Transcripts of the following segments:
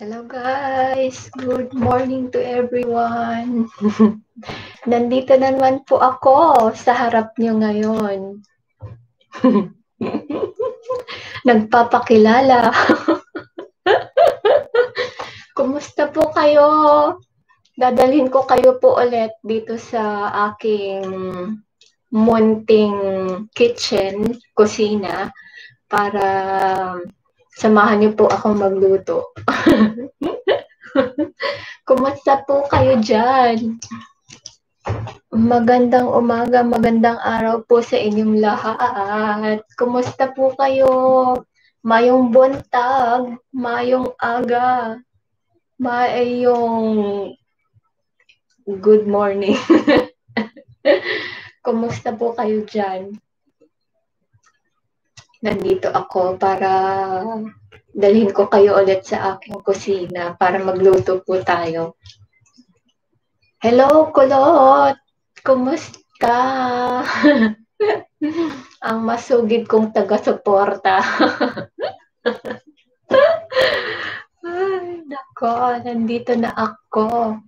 Hello guys! Good morning to everyone! Nandito na naman po ako sa harap niyo ngayon. Nagpapakilala. Kumusta po kayo? Dadalhin ko kayo po ulit dito sa aking munting kitchen, kusina, para Samahan niyo po akong magluto. Kumusta po kayo dyan? Magandang umaga, magandang araw po sa inyong lahat. Kumusta po kayo? Mayong buntag, mayong aga, mayong good morning. Kumusta po kayo dyan? Nandito ako para dalhin ko kayo ulit sa aking kusina para magluto po tayo. Hello, Kulot! Kumusta? Ang masugid kong taga-suporta. Ay, nako, nandito na ako.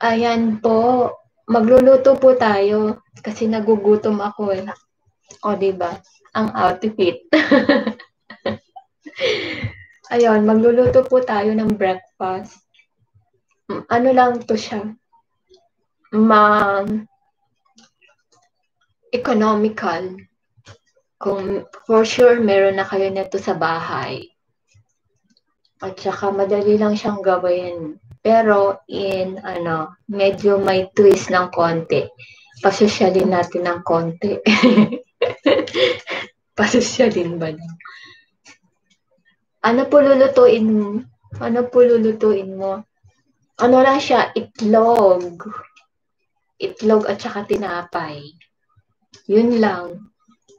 Ayan po. Magluluto po tayo kasi nagugutom ako eh. O, di ba? Ang outfit. Ayun, magluluto po tayo ng breakfast. Ano lang to siya? Ma economical. Kung for sure meron na kayo nito sa bahay. At saka madali lang siyang gawin. Pero in ano, medyo may twist ng konti. Pasosyalin natin ng konti. Pasosyalin ba lang? Ano po lulutuin mo? Ano po lulutuin mo? Ano lang siya? Itlog. Itlog at saka tinapay. Yun lang.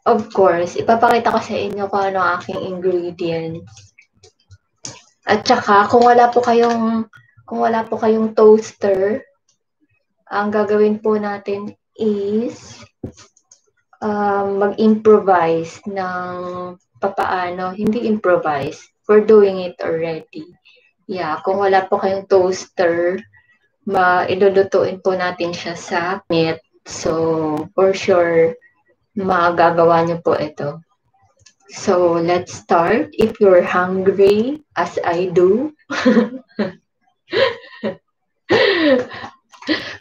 Of course, ipapakita ko sa inyo kung ano aking ingredients. At saka, kung wala po kayong kung wala po kayong toaster, ang gagawin po natin is um, mag-improvise ng papaano, hindi improvise, we're doing it already. Yeah, kung wala po kayong toaster, mailulutuin po natin siya sa meat. So, for sure, magagawa niyo po ito. So, let's start. If you're hungry, as I do,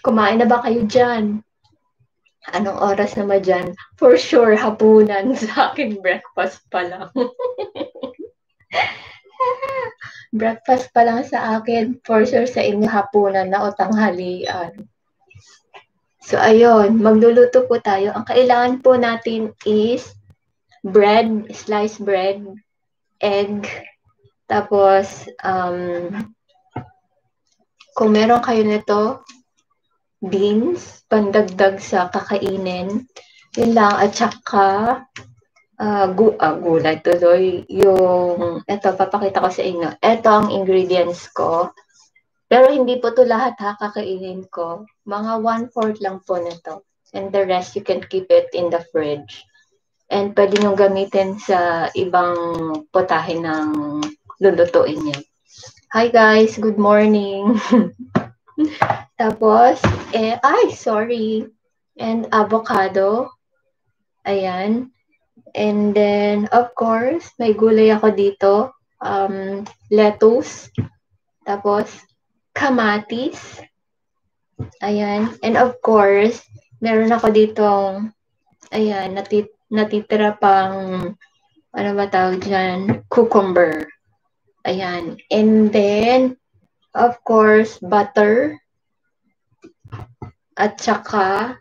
kumain na ba kayo dyan? Anong oras naman dyan? For sure, hapunan sa akin breakfast pa lang. breakfast pa lang sa akin. For sure, sa inyo hapunan na o tanghalian. So, ayun. Magluluto po tayo. Ang kailangan po natin is bread, sliced bread, egg, tapos, um, kung meron kayo nito, beans, pandagdag sa kakainin. Yun lang. At saka, uh, gu uh, gulay tuloy. Yung, eto, papakita ko sa inyo. Ito ang ingredients ko. Pero hindi po to lahat ha, kakainin ko. Mga one-fourth lang po nito. And the rest, you can keep it in the fridge. And pwede nyo gamitin sa ibang putahe ng lulutuin niyo. Hi guys, good morning. Tapos, eh, ay, sorry. And avocado. Ayan. And then, of course, may gulay ako dito. Um, lettuce. Tapos, kamatis. Ayan. And of course, meron ako ditong, ayan, natit natitira pang, ano ba tawag dyan? Cucumber. Ayan. And then, of course, butter. At saka,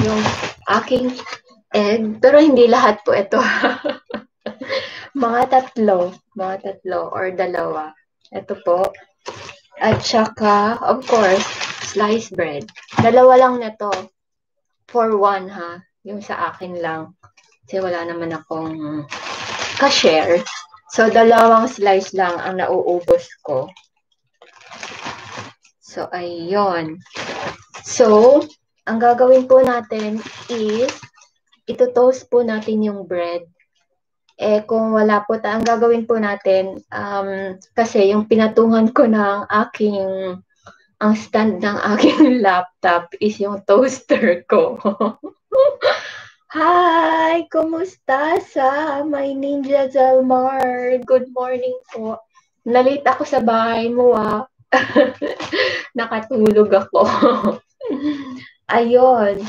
yung aking egg. Pero hindi lahat po ito. mga tatlo. Mga tatlo or dalawa. Ito po. At saka, of course, sliced bread. Dalawa lang na to. For one, ha? Yung sa akin lang. Kasi wala naman akong ka-share. So, dalawang slice lang ang nauubos ko. So, ayun. So, ang gagawin po natin is, ito toast po natin yung bread. Eh, kung wala po ta, ang gagawin po natin, um, kasi yung pinatungan ko ng aking, ang stand ng aking laptop is yung toaster ko. Hi! Kumusta sa my Ninja Zalmar? Good morning po. Nalit ako sa bahay mo ah. Nakatulog ako. Ayun.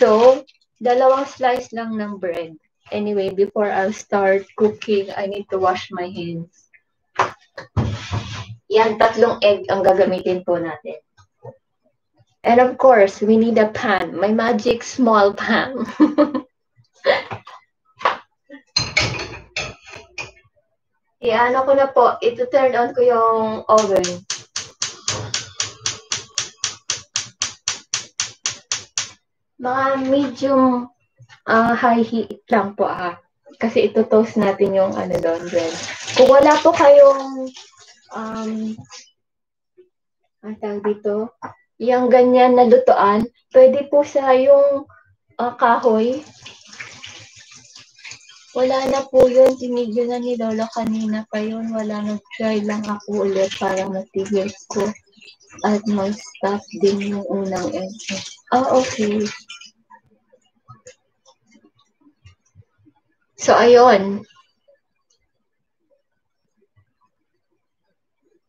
So, dalawang slice lang ng bread. Anyway, before I start cooking, I need to wash my hands. Yan, tatlong egg ang gagamitin po natin. And of course, we need a pan. My magic small pan. Iano ko na po, ito turn on ko yung oven. Mga medium uh, high heat lang po ah. Kasi ito toast natin yung ano doon bread. Kung wala po kayong um, ang tawag dito, yung ganyan na lutuan, pwede po sa yung uh, kahoy. Wala na po yun. Tinigil na ni Lola kanina pa yun. Wala nag-try lang ako ulit para matigil ko. At mag-stop din yung unang entry. Ah, okay. So, ayun.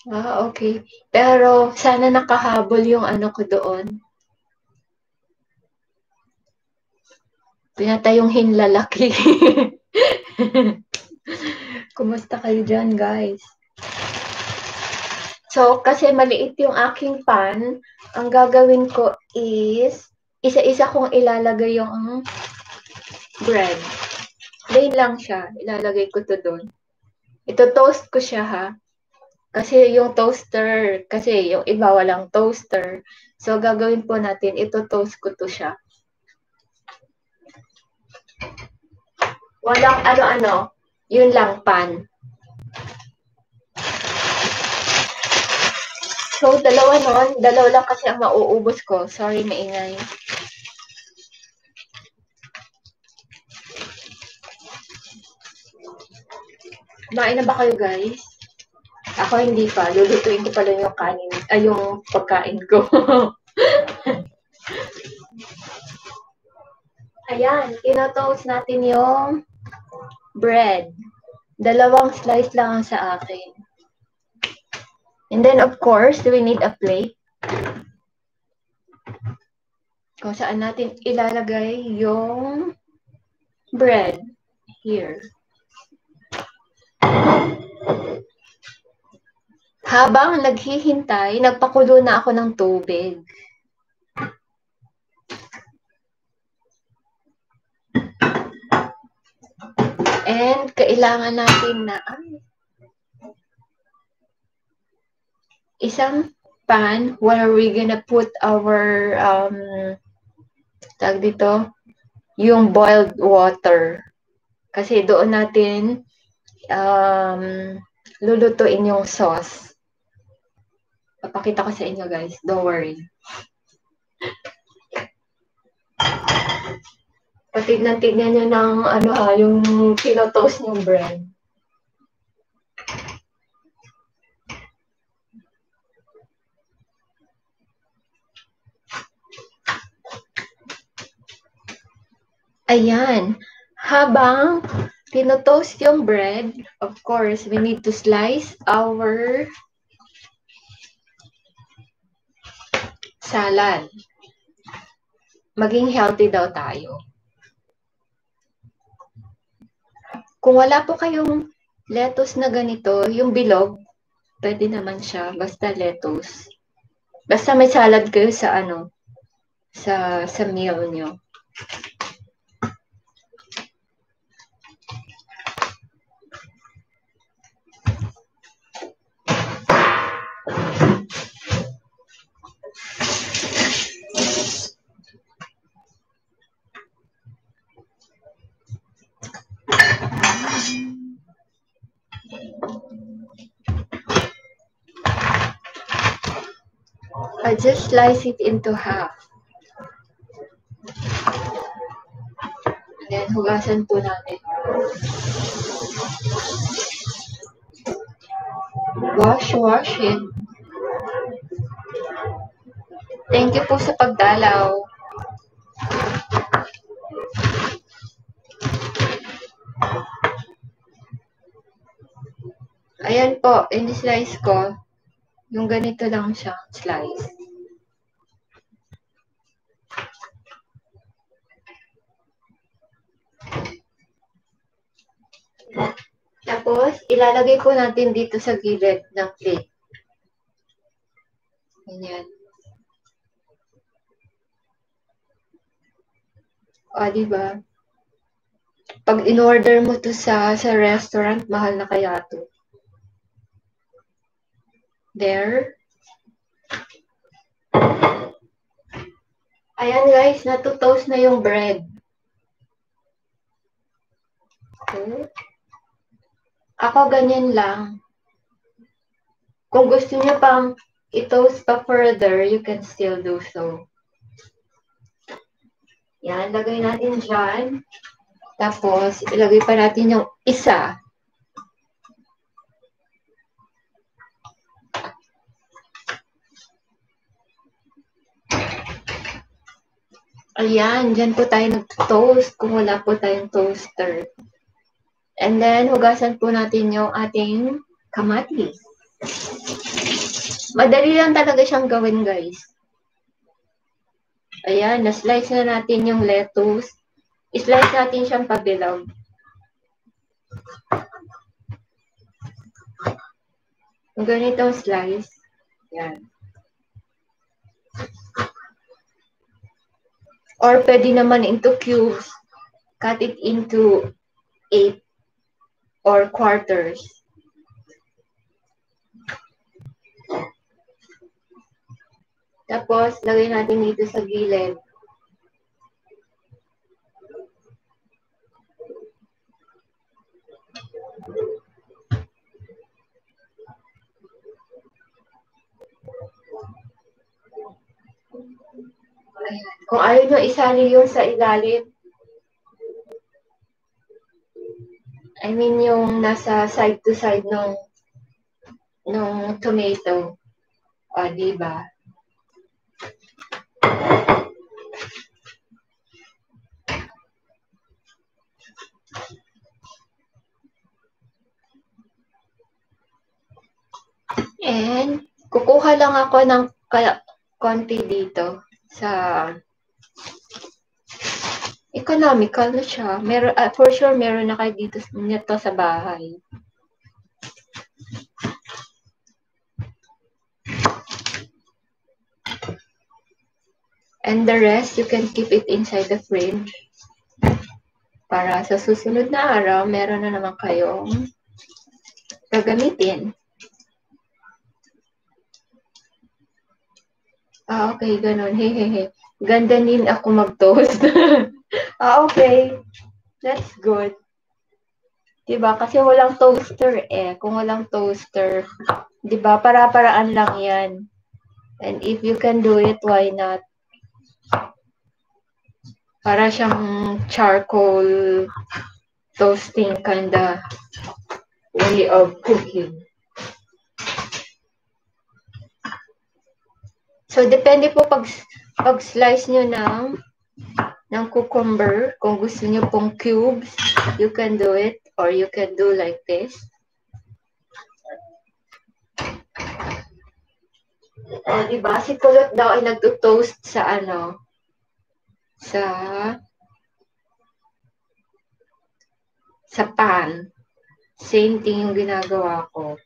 Ah, okay. Pero, sana nakahabol yung ano ko doon. Pinatay yung hinlalaki. Kumusta kayo dyan, guys? So, kasi maliit yung aking pan, ang gagawin ko is, isa-isa kong ilalagay yung bread. Plain lang siya. Ilalagay ko to doon. Ito toast ko siya ha. Kasi yung toaster, kasi yung iba walang toaster. So gagawin po natin, ito toast ko to siya. Walang ano-ano. Yun lang pan. So, dalawa nun. Dalawa lang kasi ang mauubos ko. Sorry, maingay. Kumain na ba kayo, guys? Ako hindi pa. Lulutuin ko pala yung kanin, ay yung pagkain ko. Ayan, tinotoast natin yung bread. Dalawang slice lang ang sa akin. And then, of course, we need a plate. Kung saan natin ilalagay yung bread. Here. Habang naghihintay, nagpakulo na ako ng tubig. And kailangan natin na ay, isang pan where we gonna put our um, tag dito, yung boiled water. Kasi doon natin um, lulutuin yung sauce. Papakita ko sa inyo guys. Don't worry. Patignan-tignan nyo ng ano ha, yung pinotoast yung bread. Ayan. Habang pinotoast yung bread, of course, we need to slice our salad. Maging healthy daw tayo. Kung wala po kayong lettuce na ganito, yung bilog, pwede naman siya, basta lettuce. Basta may salad kayo sa ano, sa, sa meal nyo. I just slice it into half. And then, hugasan po natin. Wash, wash it. Thank you po sa pagdalaw. Ayan po, in-slice ko. Yung ganito lang siya, slice. Tapos, ilalagay po natin dito sa gilid ng plate. Ganyan. O, diba? Pag in-order mo to sa, sa restaurant, mahal na kaya to. There. Ayan guys, natutoast na yung bread. Okay. Ako ganyan lang. Kung gusto niyo pang i-toast pa further, you can still do so. Yan, lagay natin dyan. Tapos, ilagay pa natin yung isa. Ayan, dyan po tayo nag-toast kung wala po tayong toaster. And then, hugasan po natin yung ating kamatis. Madali lang talaga siyang gawin, guys. Ayan, na-slice na natin yung lettuce. I-slice natin siyang. Yung ganitong slice. Yan. Or pwede naman into cubes. Cut it into eight or quarters. Tapos, lagay natin dito sa gilid. Kung ayaw nyo isali yung sa ilalim, I mean yung nasa side to side ng ng tomato. O, di ba? And, kukuha lang ako ng konti dito sa economical na siya. Meron, uh, for sure, meron na kayo dito nito sa bahay. And the rest, you can keep it inside the fridge. Para sa susunod na araw, meron na naman kayong gagamitin. Ah, okay, ganun. Hehehe. Ganda din ako mag-toast. ah, okay. That's good. Diba? Kasi walang toaster eh. Kung walang toaster, diba? Para-paraan lang yan. And if you can do it, why not? Para siyang charcoal toasting kinda way of cooking. So, depende po pag, pag-slice nyo ng, ng cucumber. Kung gusto nyo pong cubes, you can do it. Or you can do like this. Oh, diba? Si Kulot daw ay nagto-toast sa ano? Sa sa pan. Same thing yung ginagawa ko.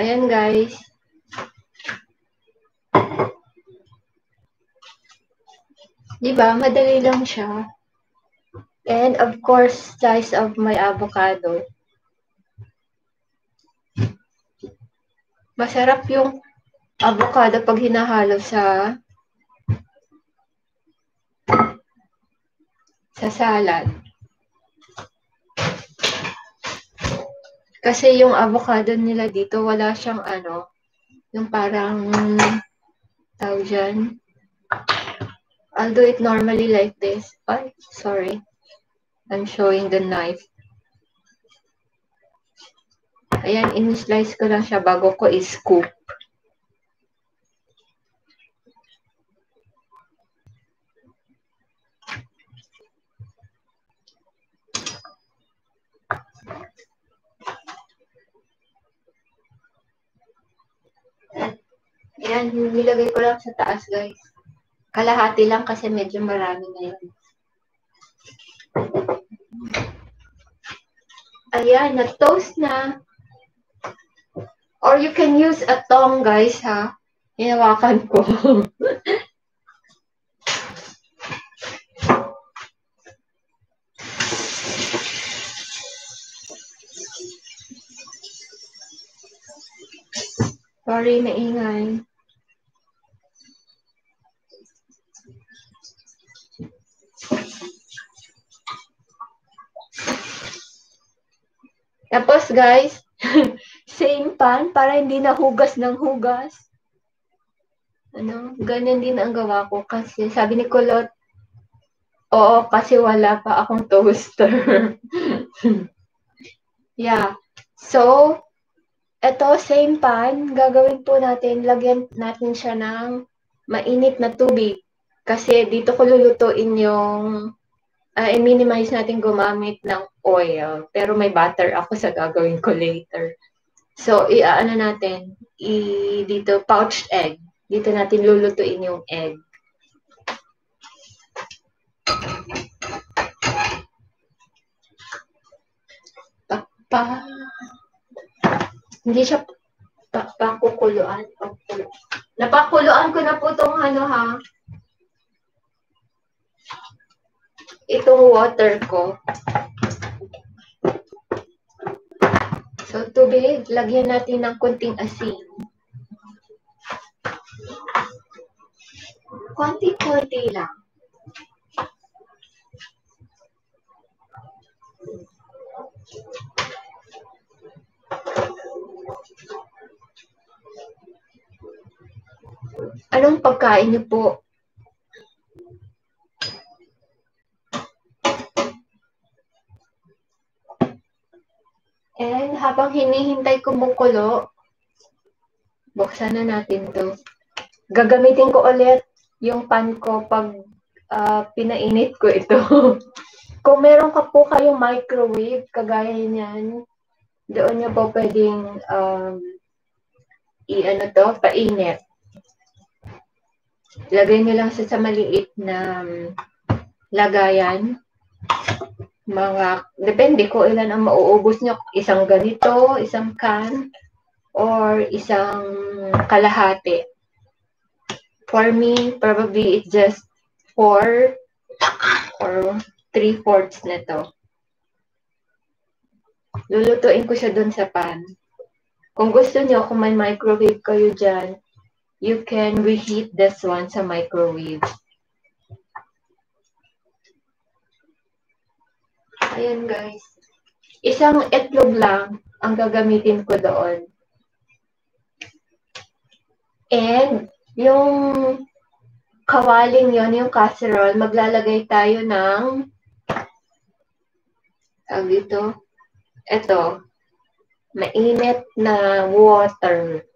Ayan, guys. Diba? Madali lang siya. And of course, slice of my avocado. Masarap yung avocado pag hinahalo sa sa salad. Kasi yung avocado nila dito, wala siyang ano, yung parang tawag dyan, I'll do it normally like this. Oh, sorry. I'm showing the knife. Ayan, in-slice ko lang siya bago ko i-scoop. Ayan, nilagay ko lang sa taas, guys. Kalahati lang kasi medyo marami na yun. Ayan, na-toast na. Or you can use a tong, guys, ha? Hinawakan ko. Sorry, maingay. Tapos guys, same pan para hindi na hugas ng hugas. Ano, ganyan din ang gawa ko kasi sabi ni Kulot, oo, kasi wala pa akong toaster. yeah. So, ito, same pan, gagawin po natin, lagyan natin siya ng mainit na tubig. Kasi dito ko lulutuin yung, uh, i-minimize natin gumamit ng oil. Pero may butter ako sa gagawin ko later. So, i-ano natin, i dito, pouched egg. Dito natin lulutuin yung egg. Pa, hindi siya pa, pakukuluan. Pakulo. Napakuluan ko na po itong ano ha. Itong water ko. So, tubig, lagyan natin ng konting asin. Konti-konti lang. Anong pagkain niyo po? And habang hinihintay kumukulo, buksan na natin to. Gagamitin ko ulit yung pan ko pag uh, pinainit ko ito. Kung meron ka po kayong microwave, kagaya niyan, doon niyo po pwedeng um, i-ano to, painit. Lagay niyo lang sa, sa maliit na um, lagayan mga, depende ko ilan ang mauubos nyo. Isang ganito, isang can, or isang kalahati. For me, probably it's just four or three fourths na to. Lulutuin ko siya dun sa pan. Kung gusto nyo, kung may microwave kayo dyan, you can reheat this one sa microwave. Ayan guys. Isang itlog lang ang gagamitin ko doon. And yung kawaling yon yung casserole, maglalagay tayo ng tawag dito, ito, mainit na water.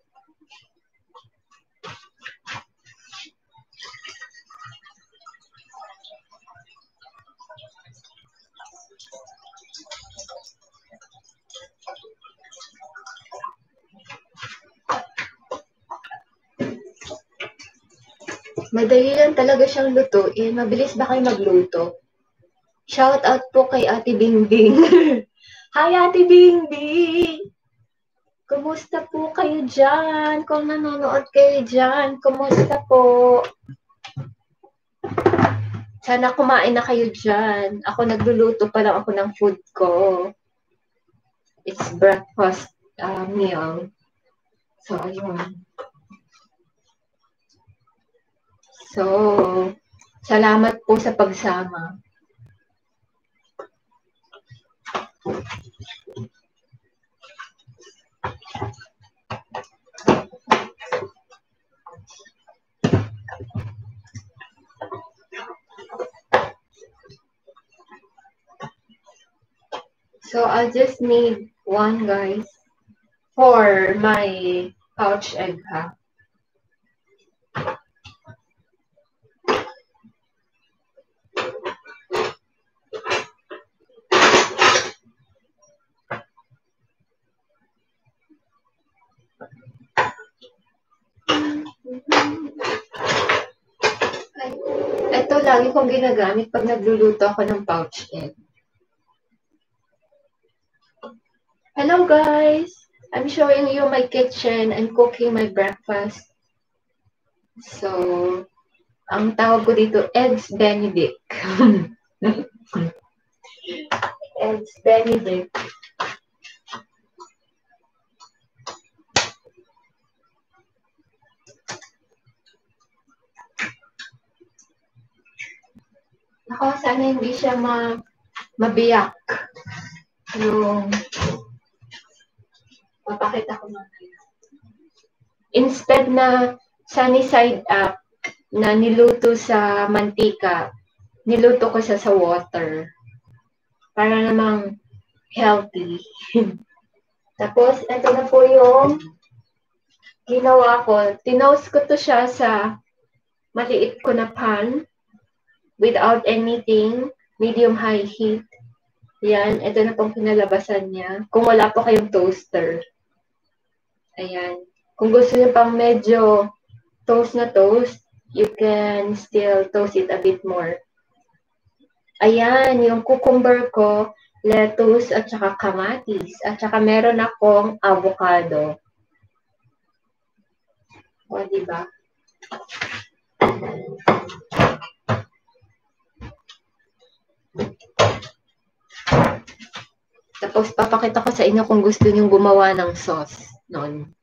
Madali lang talaga siyang lutuin. Mabilis ba kayo magluto? Shout out po kay Ate Bingbing. Hi Ate Bingbing! Kumusta po kayo dyan? Kung nanonood kayo dyan, kumusta po? Sana kumain na kayo dyan. Ako nagluluto pa lang ako ng food ko. It's breakfast uh, meal. So, ayun. So, salamat po sa pagsama. So, I'll just need one, guys. for my pouch egg ha. Ito lagi kong ginagamit pag nagluluto ako ng pouch egg. Hello guys! I'm showing you my kitchen and cooking my breakfast. So, ang tawag ko dito, Eggs Benedict. eggs Benedict. Ako, sana hindi siya ma mabiyak. Yung papakita ko mamaya. Instead na sunny side up na niluto sa mantika, niluto ko siya sa water. Para namang healthy. Tapos, ito na po yung ginawa ko. Tinost ko to siya sa maliit ko na pan without anything, medium high heat. Yan, ito na pong pinalabasan niya. Kung wala po kayong toaster. Ayan. Kung gusto niyo pang medyo toast na toast, you can still toast it a bit more. Ayan, yung cucumber ko, lettuce at saka kamatis. At saka meron akong avocado. O, diba? Tapos papakita ko sa inyo kung gusto niyo gumawa ng sauce noon.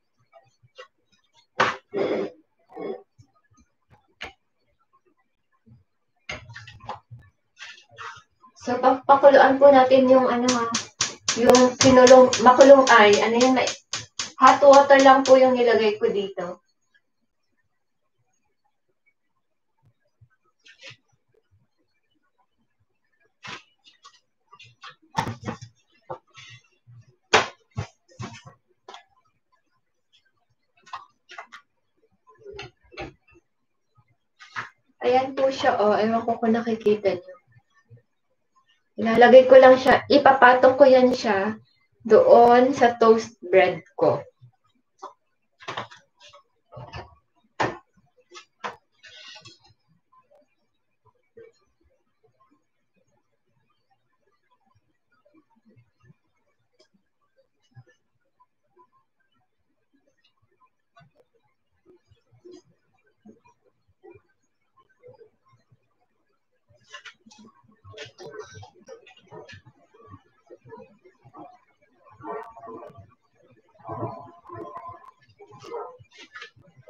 So papakuluan po natin yung ano ha, yung sinulong makulong ay ano yung hot water lang po yung nilagay ko dito. Ayan po siya, oh. Ewan ko kung nakikita niyo. Ilalagay ko lang siya, ipapatong ko yan siya doon sa toast bread ko.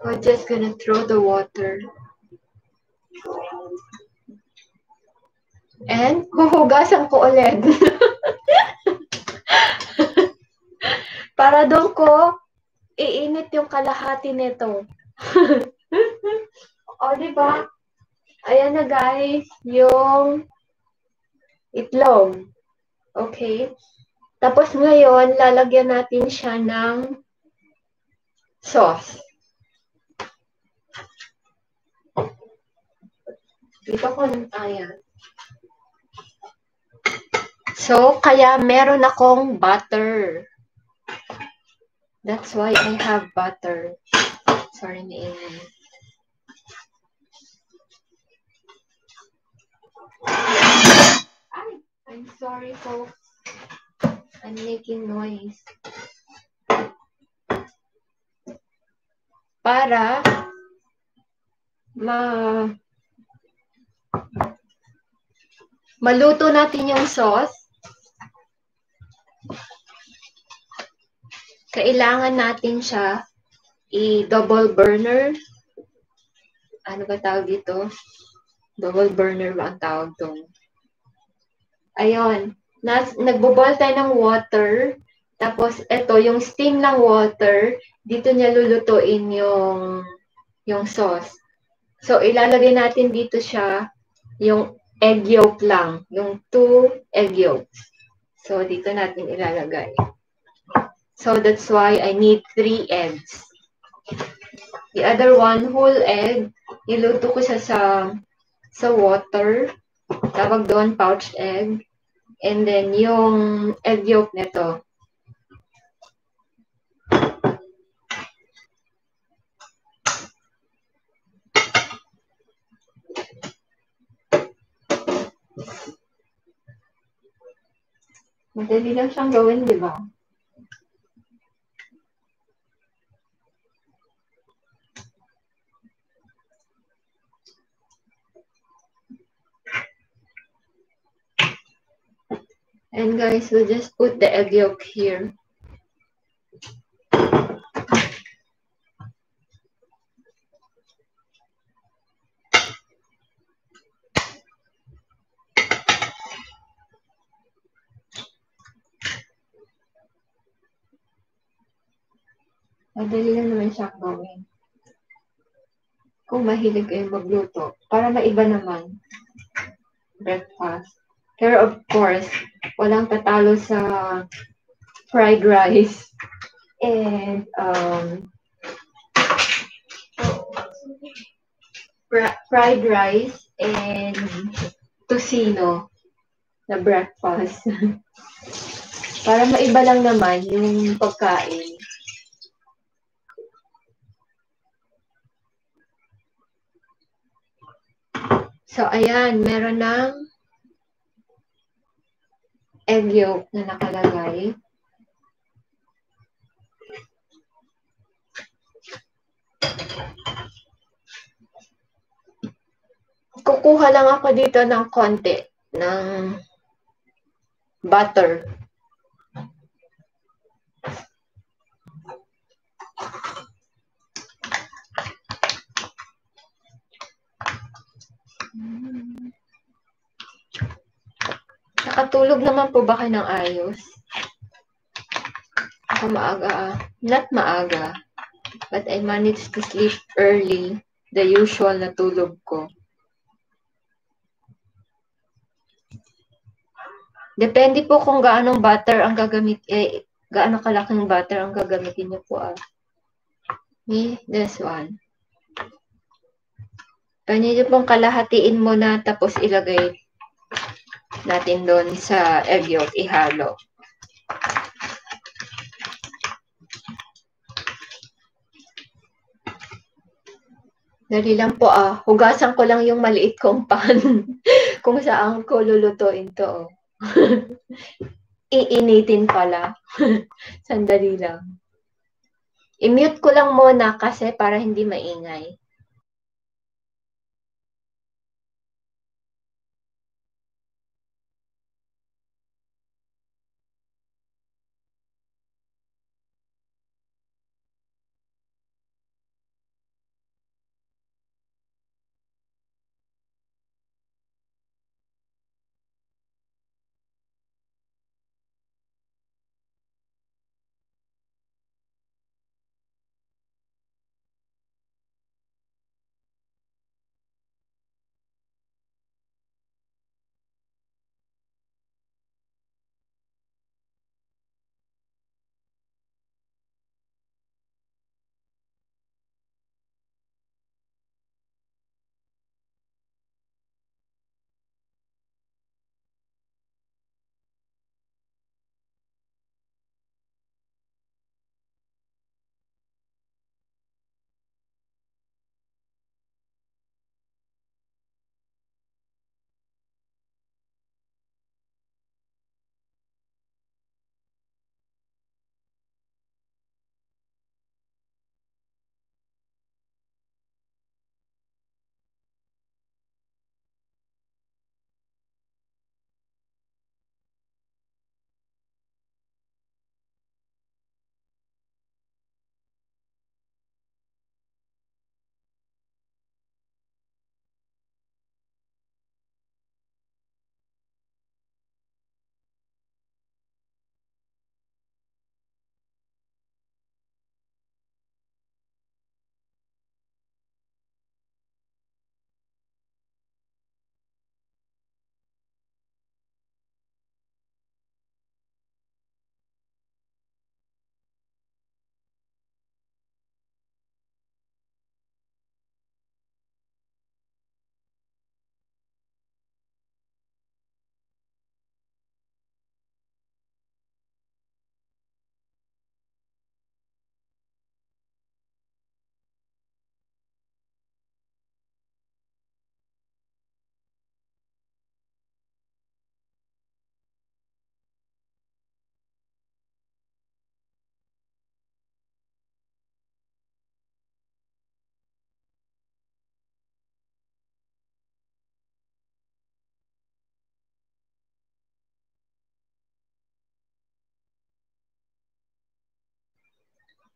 We're just gonna throw the water. And huhugasan ko ulit. Para doon ko iinit yung kalahati nito. o, di ba? Ayan na guys, yung itlog. Okay? Tapos ngayon, lalagyan natin siya ng sauce. Dito ko ng ayan. So, kaya meron akong butter. That's why I have butter. Sorry, naingay. Ay, I'm sorry, folks. I'm making noise. Para ma maluto natin yung sauce, kailangan natin siya i-double burner. Ano ba tawag dito? Double burner ba ang tawag doon? Ayun. Nas, nagbo-boil tayo ng water. Tapos, ito, yung steam ng water, dito niya lulutuin yung, yung sauce. So, ilalagay natin dito siya yung egg yolk lang. Yung two egg yolks. So, dito natin ilalagay. So that's why I need three eggs. The other one, whole egg, iluto ko siya sa, sa water. Tawag doon, pouched egg. And then, yung egg yolk nito, Madali lang siyang gawin, di ba? And guys, we'll just put the egg yolk here. Madali lang naman siya gawin. Kung mahilig kayo magluto, para maiba naman breakfast. Pero of course, walang tatalo sa fried rice and um, fried rice and tocino na breakfast. Para maiba lang naman yung pagkain. So, ayan, meron ng egg yolk na nakalagay. Kukuha lang ako dito ng konti ng butter. Nakatulog naman po ba kayo ng ayos? Ako maaga ah. Not maaga. But I managed to sleep early. The usual na tulog ko. Depende po kung gaano butter ang gagamit, eh, gaano kalaking butter ang gagamitin niyo po ah. Me, this one. Pwede niyo pong kalahatiin mo na tapos ilagay natin doon sa egg yolk, ihalo. Dali lang po ah. Hugasan ko lang yung maliit kong pan kung saan ko lulutuin to. Oh. Iinitin pala. Sandali lang. I-mute ko lang muna kasi para hindi maingay.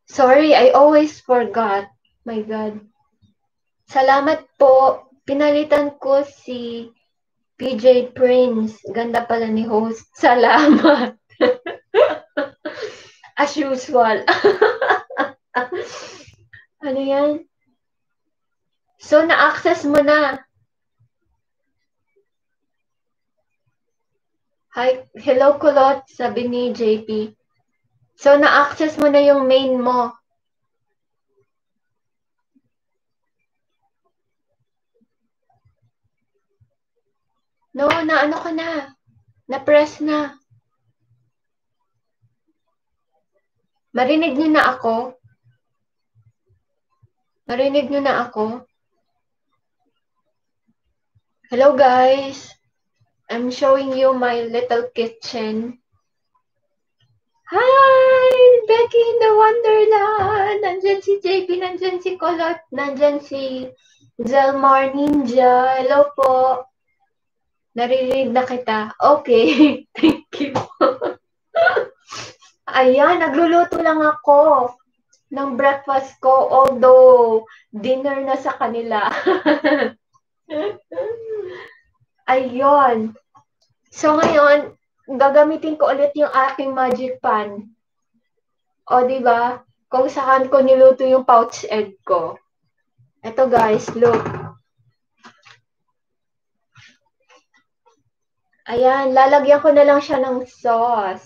Sorry, I always forgot. My God. Salamat po. Pinalitan ko si PJ Prince. Ganda pala ni host. Salamat. As usual. ano yan? So, na-access mo na. Hi, hello Kulot, sabi ni JP. So, na-access mo na yung main mo. No, na ano ka na. Na-press na. Marinig niyo na ako? Marinig niyo na ako? Hello guys. I'm showing you my little kitchen. Hi! Becky in the Wonderland! Nandyan si JP, nandyan si Colot, nandyan si Zelmar Ninja. Hello po. Naririnig na kita. Okay. Thank you. Ayan, nagluluto lang ako ng breakfast ko, although dinner na sa kanila. Ayun. So ngayon, gagamitin ko ulit yung aking magic pan. O, di ba? Kung saan ko niluto yung pouch egg ko. Ito guys, look. Ayan, lalagyan ko na lang siya ng sauce.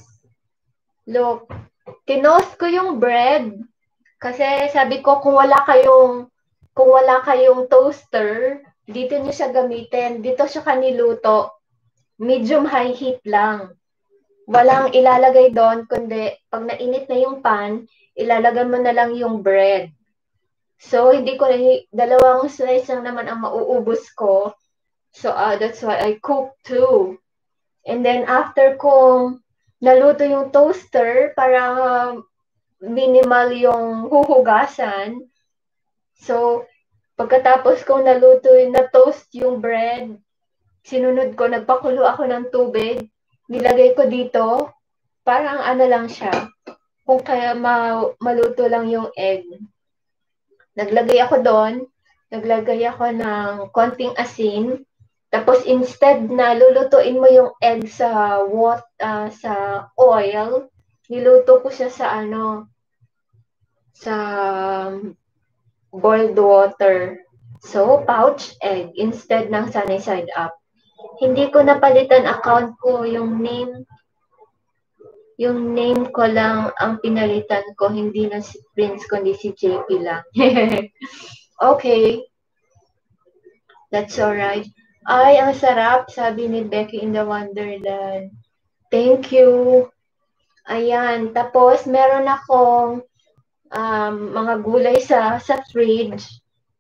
Look, tinost ko yung bread. Kasi sabi ko, kung wala kayong, kung wala kayong toaster, dito nyo siya gamitin. Dito siya kaniluto medium high heat lang. Walang ilalagay doon, kundi pag nainit na yung pan, ilalagay mo na lang yung bread. So, hindi ko dalawang slice lang naman ang mauubos ko. So, uh, that's why I cook two. And then, after kong naluto yung toaster, para minimal yung huhugasan. So, pagkatapos kong naluto, na toast yung bread, sinunod ko, nagpakulo ako ng tubig, nilagay ko dito, parang ano lang siya, kung kaya ma maluto lang yung egg. Naglagay ako doon, naglagay ako ng konting asin, tapos instead na lulutuin mo yung egg sa what uh, sa oil, niluto ko siya sa ano sa boiled water. So, pouch egg instead ng sunny side up hindi ko napalitan account ko yung name yung name ko lang ang pinalitan ko, hindi na si Prince, kundi si JP lang. okay. That's alright. Ay, ang sarap, sabi ni Becky in the Wonderland. Thank you. Ayan. Tapos, meron akong um, mga gulay sa, sa fridge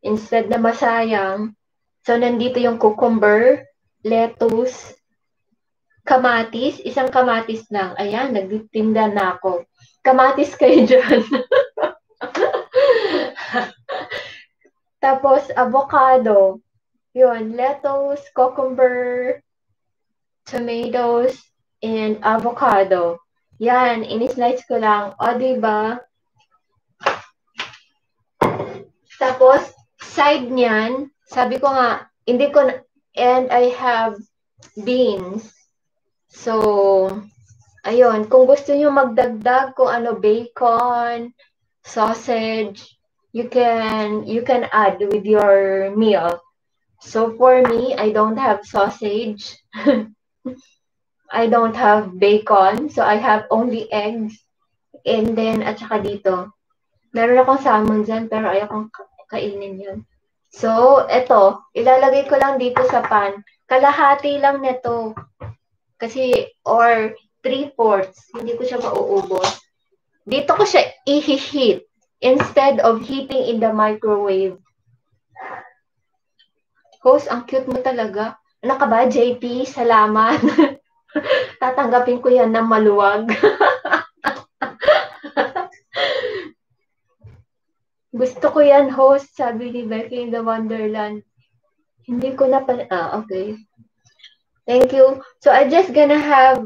instead na masayang. So, nandito yung cucumber, lettuce, kamatis, isang kamatis lang. Ayan, nagtitinda na ako. Kamatis kayo dyan. Tapos, avocado. Yun, lettuce, cucumber, tomatoes, and avocado. Yan, in-slice ko lang. O, diba? Tapos, side niyan, sabi ko nga, hindi ko and I have beans. So, ayun, kung gusto niyo magdagdag kung ano bacon, sausage, you can you can add with your meal. So for me, I don't have sausage. I don't have bacon, so I have only eggs. And then, at saka dito, meron akong salmon dyan, pero ayokong kainin yun. So, eto, ilalagay ko lang dito sa pan. Kalahati lang nito. Kasi, or three-fourths. Hindi ko siya mauubos. Dito ko siya i-heat instead of heating in the microwave. Host, ang cute mo talaga. Ano ka ba, JP? Salamat. Tatanggapin ko yan ng maluwag. Gusto ko yan, host, sabi ni Becky in the Wonderland. Hindi ko na pa, ah, okay. Thank you. So, I just gonna have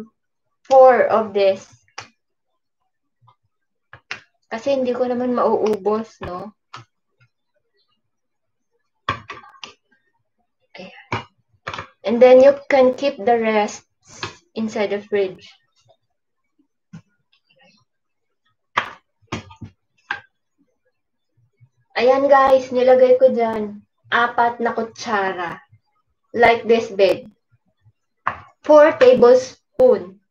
four of this. Kasi hindi ko naman mauubos, no? Ayan. And then you can keep the rest inside the fridge. Ayan guys, nilagay ko dyan apat na kutsara. Like this big. 4 tablespoon.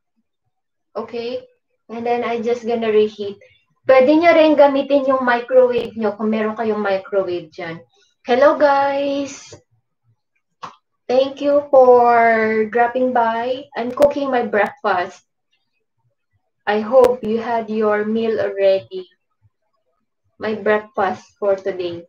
Okay? And then I just gonna reheat. Pwede nyo rin gamitin yung microwave nyo kung meron kayong microwave dyan. Hello guys! Thank you for dropping by and cooking my breakfast. I hope you had your meal already. My breakfast for today.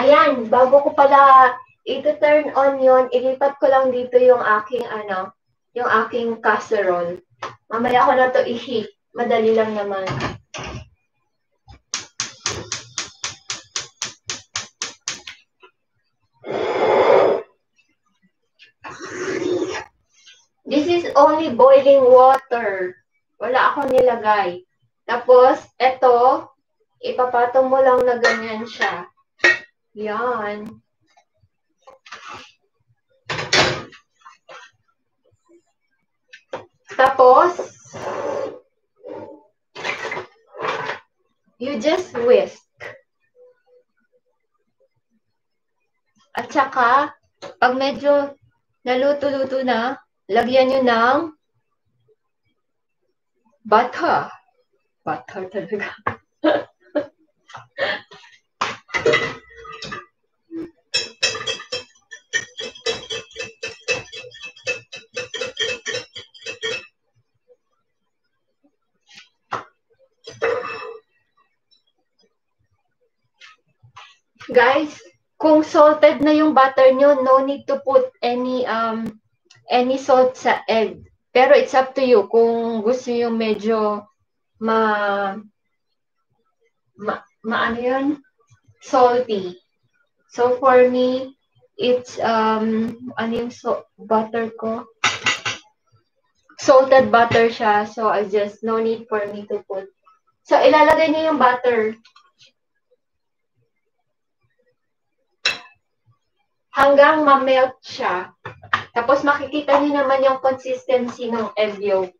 Ayan, bago ko pala ito-turn on yon, ilipat ko lang dito yung aking ano, yung aking casserole. Mamaya ko na to i-heat. Madali lang naman. Only boiling water. Wala ako nilagay. Tapos, ito, ipapatong mo lang na ganyan siya. Yan. Tapos, you just whisk. At saka, pag medyo naluto-luto na, lagyan nyo ng butter. Butter talaga. Guys, kung salted na yung butter nyo, no need to put any um any salt sa egg. Pero it's up to you kung gusto yung medyo ma, ma, ma ano yun? Salty. So for me, it's, um, ano yung so, butter ko? Salted butter siya. So I just, no need for me to put. So ilalagay niyo yung butter. Hanggang ma-melt siya. Tapos makikita niyo naman yung consistency ng egg yolk.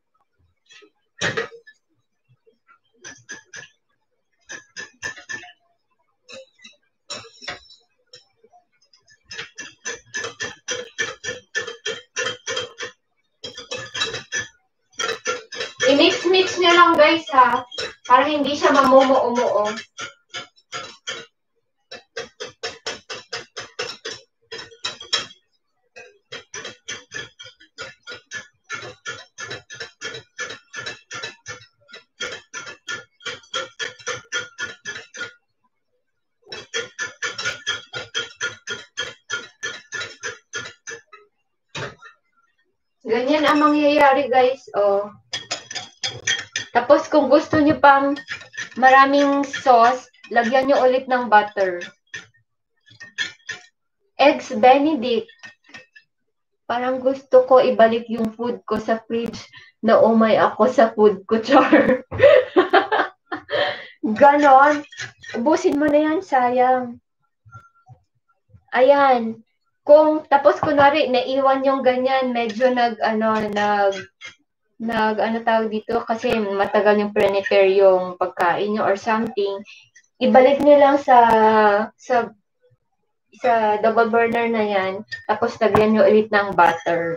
I-mix-mix nyo lang guys ha, para hindi siya mamumo-umuo. Mangyayari guys, oh. Tapos kung gusto niyo pang maraming sauce, lagyan niyo ulit ng butter. Eggs Benedict. Parang gusto ko ibalik yung food ko sa fridge na umay ako sa food ko, char. Ganon. Ubusin mo na yan, sayang. Ayan kung tapos kunwari naiwan yung ganyan, medyo nag ano nag nag ano tawag dito kasi matagal yung prepare yung pagkain nyo or something, ibalik niyo lang sa sa sa double burner na yan, tapos lagyan nyo ulit ng butter.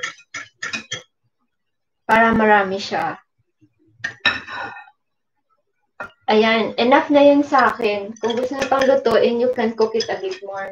Para marami siya. Ayan, enough na yun sa akin. Kung gusto nyo pang lutuin, you can cook it a bit more.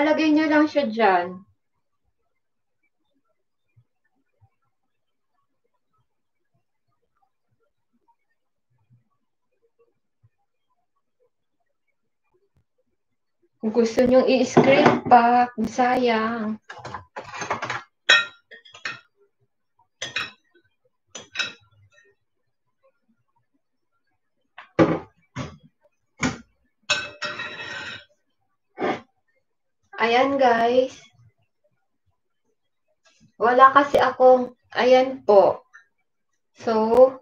ilalagay nyo lang siya dyan. Kung gusto nyong i-script pa, sayang. Ayan guys. Wala kasi akong, ayan po. So,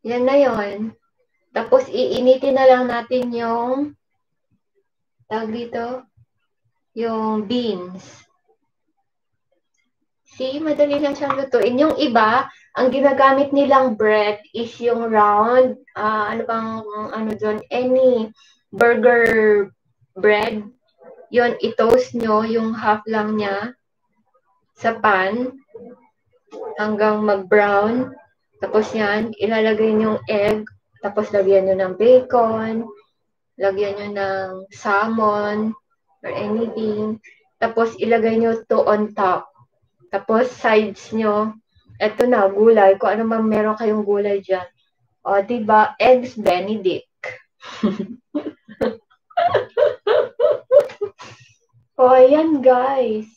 yan na yon. Tapos, iinitin na lang natin yung tawag dito, yung beans. See, madali lang siyang lutuin. Yung iba, ang ginagamit nilang bread is yung round, uh, ano bang, ano doon, any burger bread. Yon i-toast nyo yung half lang niya sa pan hanggang mag-brown. Tapos yan, ilalagay nyo yung egg, tapos lagyan nyo ng bacon, lagyan nyo ng salmon or anything. Tapos, ilagay nyo to on top. Tapos, sides nyo, eto na, gulay. Kung ano man meron kayong gulay dyan. O, diba? Eggs Benedict. o, ayan guys.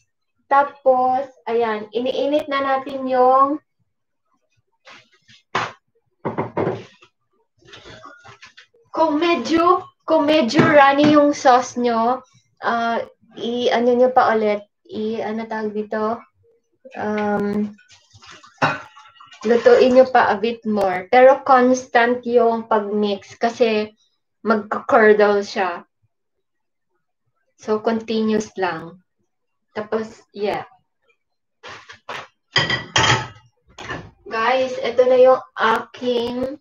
Tapos, ayan, iniinit na natin yung kung medyo kung medyo runny yung sauce nyo, uh, i-ano nyo pa ulit, i-ano tawag dito, um, lutuin nyo pa a bit more. Pero constant yung pag-mix kasi magka-curdle siya. So, continuous lang. Tapos, yeah. Guys, ito na yung aking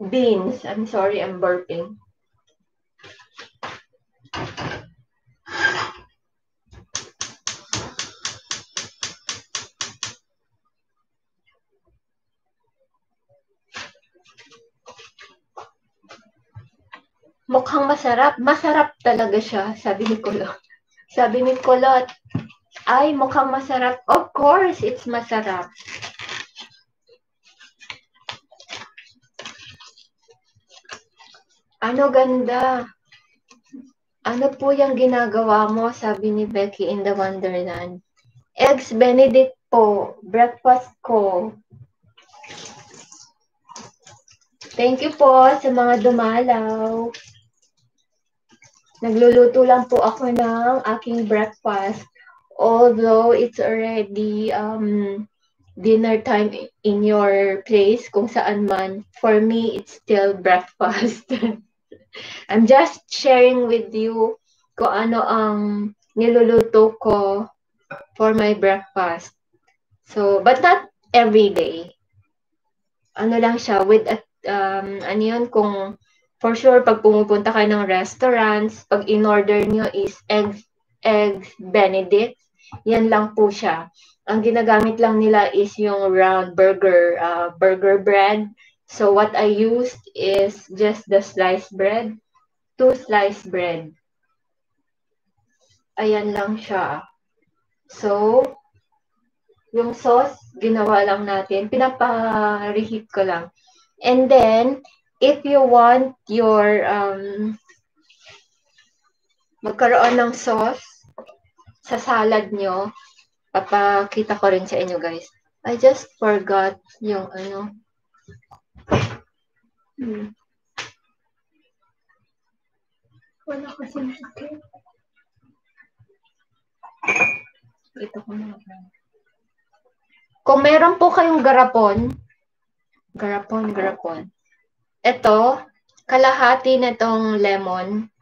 beans. I'm sorry, I'm burping. Mukhang masarap. Masarap talaga siya, sabi ni Kulot. Sabi ni Kulot, ay, mukhang masarap. Of course, it's masarap. Ano ganda? Ano po yung ginagawa mo? Sabi ni Becky in the Wonderland. Eggs Benedict po. Breakfast ko. Thank you po sa mga dumalaw. Nagluluto lang po ako ng aking breakfast. Although it's already um, dinner time in your place, kung saan man, for me, it's still breakfast. I'm just sharing with you kung ano ang niluluto ko for my breakfast. So, but not every day. Ano lang siya, with, um, ano yun, kung for sure, pag pumupunta kayo ng restaurants, pag in-order nyo is eggs, eggs benedict, yan lang po siya. Ang ginagamit lang nila is yung round burger, uh, burger bread, So what I used is just the sliced bread, two sliced bread. Ayan lang siya. So, yung sauce, ginawa lang natin. Pinapa-reheat ko lang. And then, if you want your um, magkaroon ng sauce sa salad nyo, papakita ko rin sa inyo guys. I just forgot yung ano, Hmm. Wala kasi sakit. Ito ko na. Kung meron po kayong garapon, garapon, garapon. Ito, kalahati na tong lemon.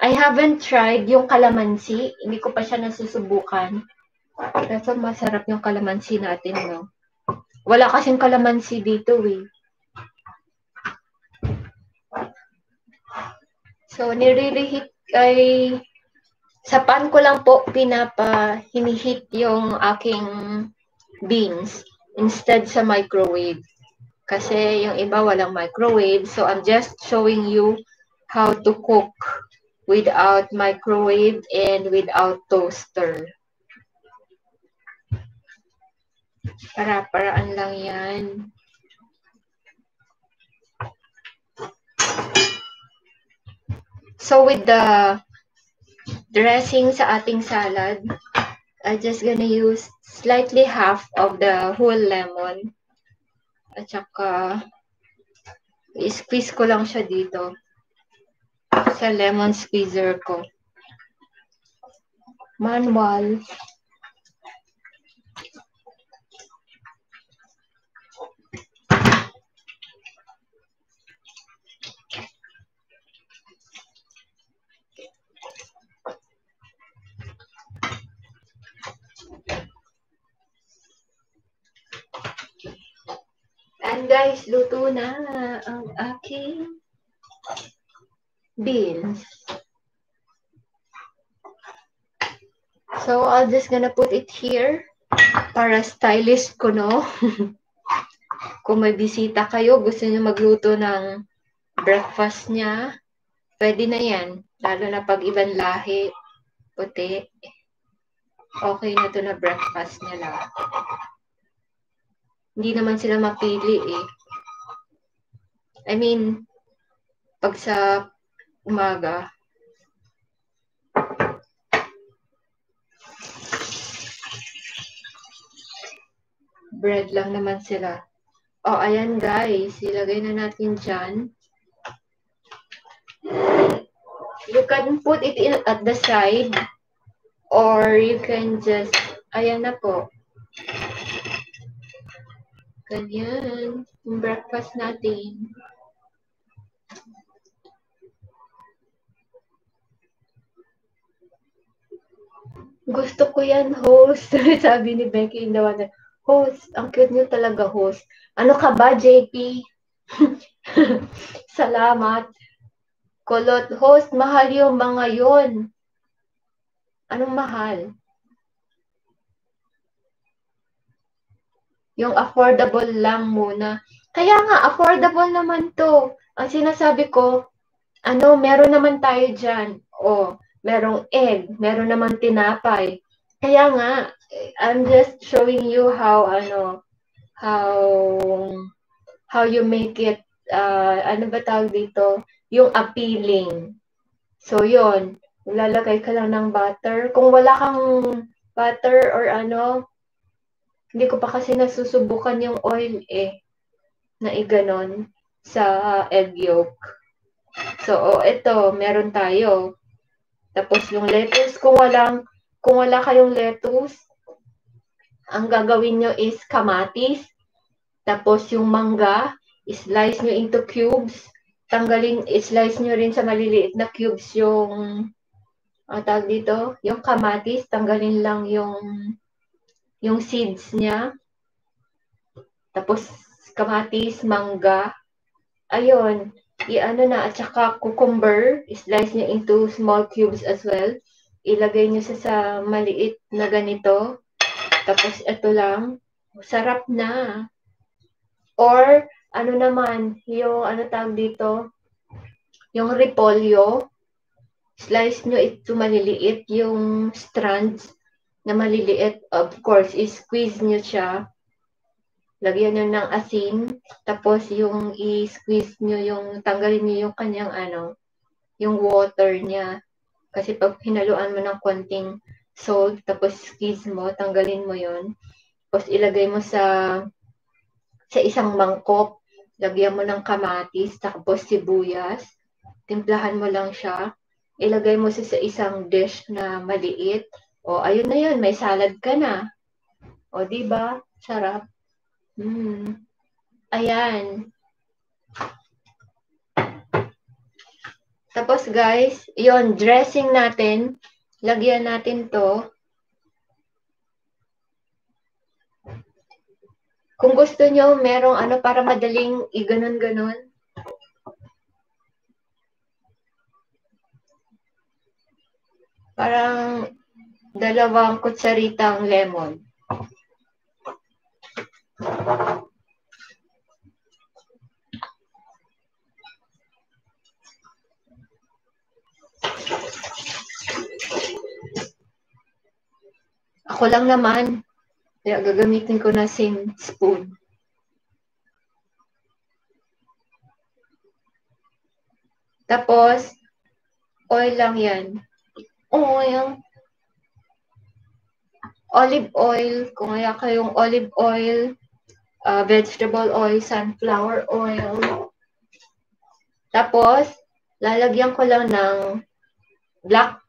I haven't tried yung kalamansi. Hindi ko pa siya nasusubukan. Pero masarap yung kalamansi natin, no? Wala kasing kalamansi dito, eh. So, nire-reheat ay sa pan ko lang po pinapa hinihit yung aking beans. instead sa microwave. Kasi yung iba walang microwave. So I'm just showing you how to cook without microwave and without toaster. Para-paraan lang yan. So with the dressing sa ating salad, I just gonna use slightly half of the whole lemon. At saka, i-squeeze ko lang siya dito sa lemon squeezer ko. Manual. And guys, luto na ang aking beans. So, I'll just gonna put it here para stylish ko, no? Kung may bisita kayo, gusto niyo magluto ng breakfast niya, pwede na yan. Lalo na pag ibang lahi, puti. Okay na to na breakfast niya lang. Hindi naman sila mapili eh. I mean, pag sa umaga, bread lang naman sila. Oh, ayan guys. Ilagay na natin dyan. You can put it in at the side or you can just, ayan na po. Ganyan. Yung breakfast natin. Gusto ko yan, host. Sabi ni Becky in the one. Host, ang cute niyo talaga, host. Ano ka ba, JP? Salamat. Kulot, host, mahal yung mga yon. Anong mahal? Yung affordable lang muna. Kaya nga, affordable naman to. Ang sinasabi ko, ano, meron naman tayo dyan. O, merong egg, meron naman tinapay. Kaya nga, I'm just showing you how, ano, how, how you make it, uh, ano ba tawag dito? Yung appealing. So, yon Lalagay ka lang ng butter. Kung wala kang butter or ano, hindi ko pa kasi nasusubukan yung oil eh, na iganon sa egg yolk. So, oh, ito, meron tayo. Tapos yung lettuce, kung walang, kung wala kayong lettuce, ang gagawin nyo is kamatis. Tapos yung mangga, slice nyo into cubes. Tanggalin, slice nyo rin sa maliliit na cubes yung, ang dito, yung kamatis. Tanggalin lang yung yung seeds niya. Tapos, kamatis, mangga. Ayun, i-ano na, at saka cucumber, slice niya into small cubes as well. Ilagay niyo sa, sa maliit na ganito. Tapos, ito lang. Sarap na. Or, ano naman, yung, ano tawag dito, yung repolyo, slice nyo ito maliliit, yung strands, na maliliit, of course, i-squeeze nyo siya. Lagyan nyo ng asin. Tapos yung i-squeeze nyo yung, tanggalin nyo yung kanyang ano, yung water niya. Kasi pag hinaluan mo ng konting salt, tapos squeeze mo, tanggalin mo yon Tapos ilagay mo sa sa isang mangkok. Lagyan mo ng kamatis, tapos sibuyas. Timplahan mo lang siya. Ilagay mo sa isang dish na maliit o, ayun na yun, may salad ka na. O, di ba? Sarap. Hmm. Ayan. Tapos guys, yon dressing natin. Lagyan natin to. Kung gusto nyo, merong ano para madaling iganon-ganon. Parang dalawang kutsaritang lemon. Ako lang naman. Kaya gagamitin ko na same spoon. Tapos, oil lang yan. Oil. Olive oil, kung kaya kayong olive oil, uh, vegetable oil, sunflower oil. Tapos, lalagyan ko lang ng black,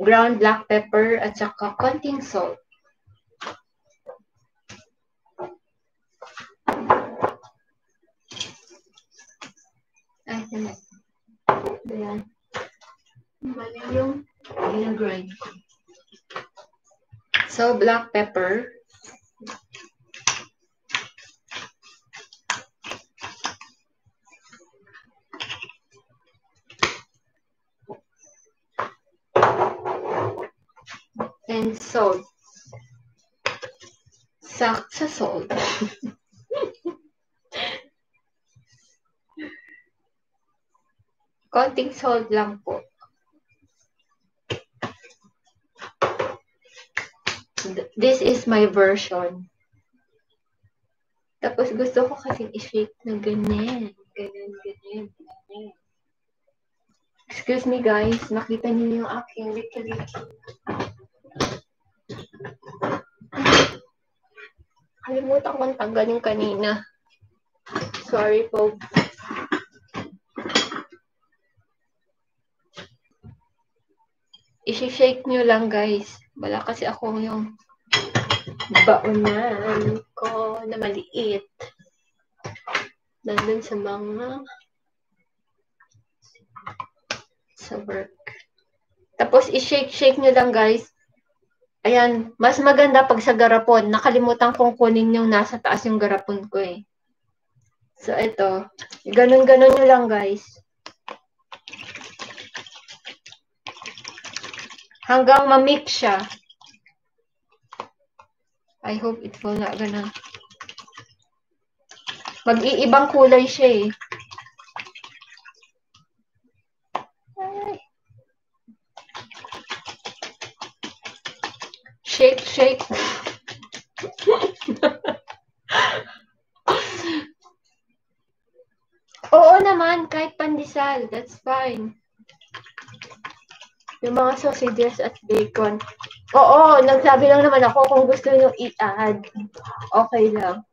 ground black pepper at saka konting salt. Ay, hindi. Ayan. Mali yung ginagrind ko. So, black pepper. And salt. Sak sa salt. Konting salt lang po. This is my version. Tapos gusto ko kasi i-shake na ganyan. Ganyan, ganyan, ganyan. Excuse me guys, nakita niyo yung aking wiki-wiki. Kalimutan kong tanggalin kanina. Sorry po. I-shake nyo lang guys. Wala kasi ako yung baonan ko na maliit. Nandun sa mga sa work. Tapos i-shake-shake nyo lang guys. Ayan, mas maganda pag sa garapon. Nakalimutan kong kunin yung nasa taas yung garapon ko eh. So ito, ganun-ganun nyo lang guys. Hanggang ma-mix siya. I hope it will not gonna mag-iibang kulay siya eh. Shake, shake. Oo naman, kahit pandesal, that's fine. Yung mga sausages at bacon. Oo, nagsabi lang naman ako kung gusto nyo i-add. Okay lang.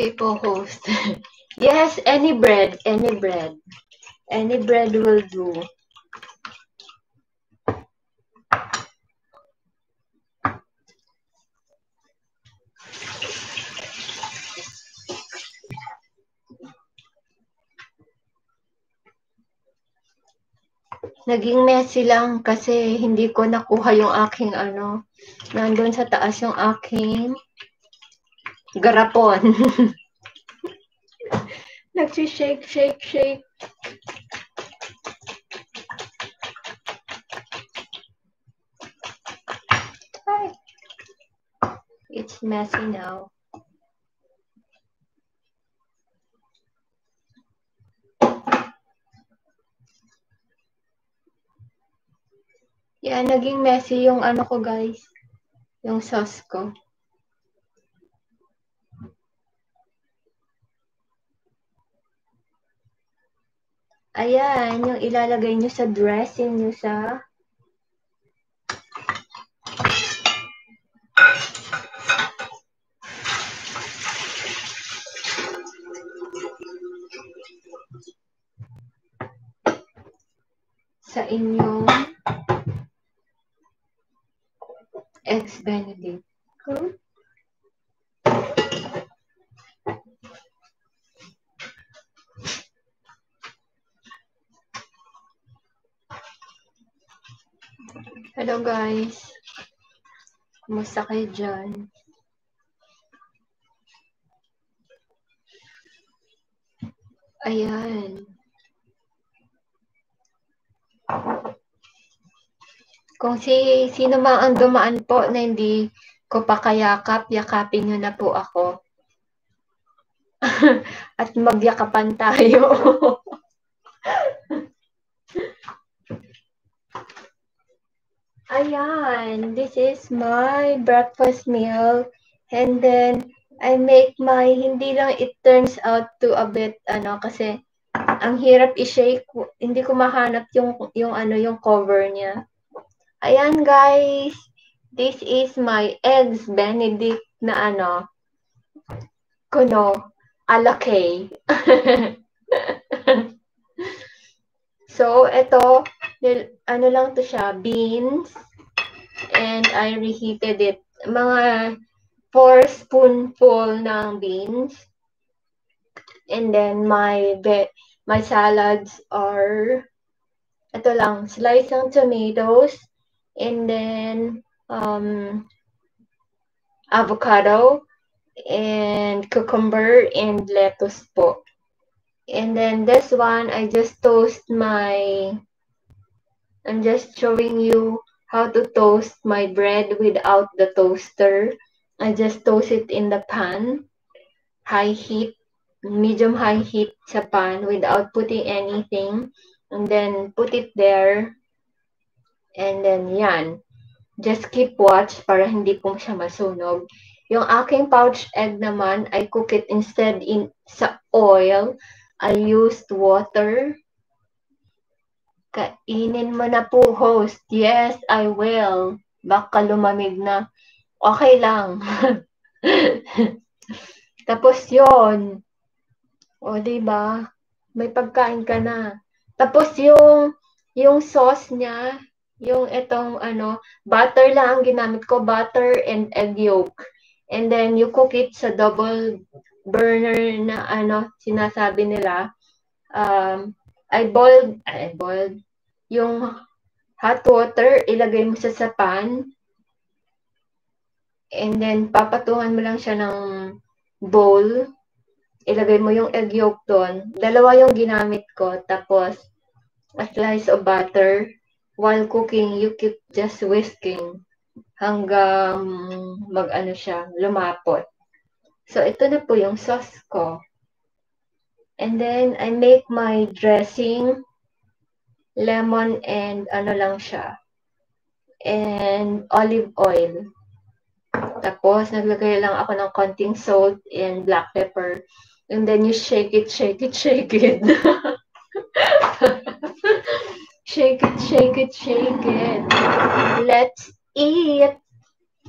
Okay po, host. yes, any bread, any bread. Any bread will do. Naging messy lang kasi hindi ko nakuha yung aking ano, nandun sa taas yung aking garapon. Nagsi-shake, shake, shake. Hi. It's messy now. Yeah, naging messy yung ano ko guys. Yung sauce ko. Ayan, yung ilalagay nyo sa dressing nyo sa sa inyong eggs benedict. Cool. Hello guys. Kumusta kayo dyan? Ayan. Kung si sino man ang dumaan po na hindi ko pa kayakap, yakapin niyo na po ako. At magyakapan tayo. Ayan, this is my breakfast meal. And then, I make my, hindi lang it turns out to a bit, ano, kasi ang hirap i-shake, hindi ko mahanap yung, yung ano, yung cover niya. Ayan guys, this is my eggs benedict na ano, kuno, alakay. so, ito, ano lang to siya, beans, and I reheated it. Mga 4 spoonful ng beans. And then my my salads are ito lang, slice ng tomatoes, and then um, avocado and cucumber and lettuce po. And then this one, I just toast my, I'm just showing you how to toast my bread without the toaster. I just toast it in the pan, high heat, medium high heat sa pan without putting anything. And then put it there And then, yan. Just keep watch para hindi po siya masunog. Yung aking pouch egg naman, I cook it instead in sa oil. I used water. Kainin mo na po, host. Yes, I will. Baka lumamig na. Okay lang. Tapos yon. O, diba? May pagkain ka na. Tapos yung, yung sauce niya, yung itong ano, butter lang ang ginamit ko, butter and egg yolk. And then you cook it sa double burner na ano, sinasabi nila. Um, I boiled, I boiled yung hot water, ilagay mo sa sa pan. And then papatungan mo lang siya ng bowl. Ilagay mo yung egg yolk doon. Dalawa yung ginamit ko. Tapos, a slice of butter while cooking, you keep just whisking hanggang mag-ano siya, lumapot. So, ito na po yung sauce ko. And then, I make my dressing, lemon and ano lang siya, and olive oil. Tapos, naglagay lang ako ng konting salt and black pepper. And then, you shake it, shake it, shake it. Shake it, shake it, shake it. Let's eat.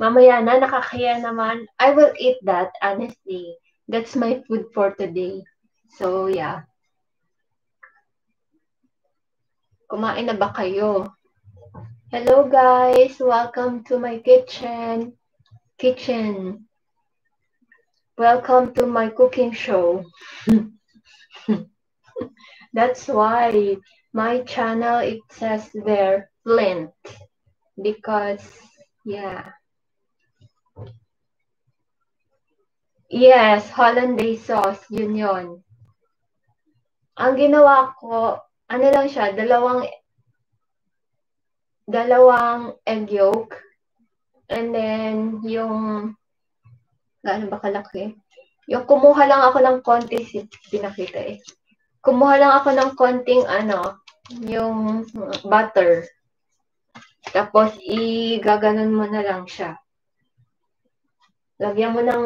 Mamaya na, nakakaya naman. I will eat that, honestly. That's my food for today. So, yeah. Kumain na ba kayo? Hello, guys. Welcome to my kitchen. Kitchen. Welcome to my cooking show. That's why my channel, it says there, Flint. Because, yeah. Yes, hollandaise sauce, yun yun. Ang ginawa ko, ano lang siya, dalawang dalawang egg yolk. And then, yung, gaano ba kalaki? Yung kumuha lang ako ng konti, pinakita eh. Kumuha lang ako ng konting ano, yung butter. Tapos, i-gaganon mo na lang siya. Lagyan mo ng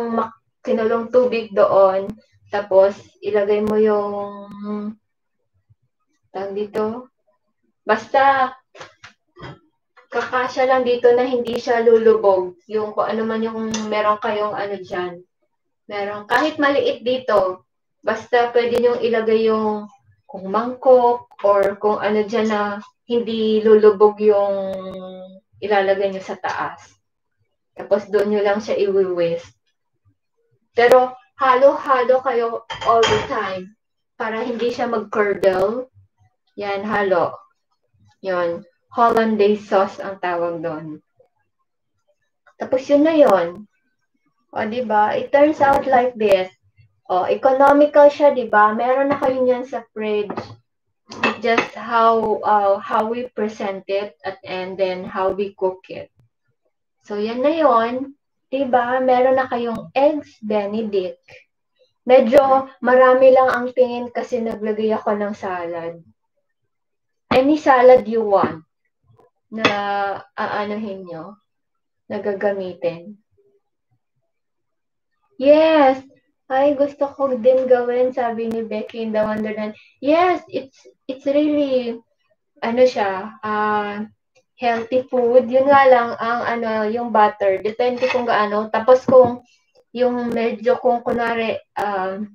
kinulong tubig doon. Tapos, ilagay mo yung tawag dito. Basta, kakasya lang dito na hindi siya lulubog. Yung kung ano man yung meron kayong ano dyan. Meron, kahit maliit dito, basta pwede nyo ilagay yung kung mangkok or kung ano dyan na hindi lulubog yung ilalagay nyo sa taas. Tapos doon nyo lang siya i-whisk. Pero halo-halo kayo all the time para hindi siya mag-curdle. Yan, halo. Yun. Hollandaise sauce ang tawag doon. Tapos yun na yun. O, di ba? It turns out like this. O, economical siya, di ba? Meron na kayo niyan sa fridge. Just how uh, how we present it at, and then how we cook it. So, yan na yun. Di ba? Meron na kayong eggs benedict. Medyo marami lang ang tingin kasi naglagay ako ng salad. Any salad you want na aanohin nyo, na gagamitin. Yes! Ay, gusto ko din gawin, sabi ni Becky in the Wonderland. Yes, it's it's really, ano siya, uh, healthy food. Yun nga lang, ang ano, yung butter. Depende kung gaano. Tapos kung yung medyo kung kunwari, um,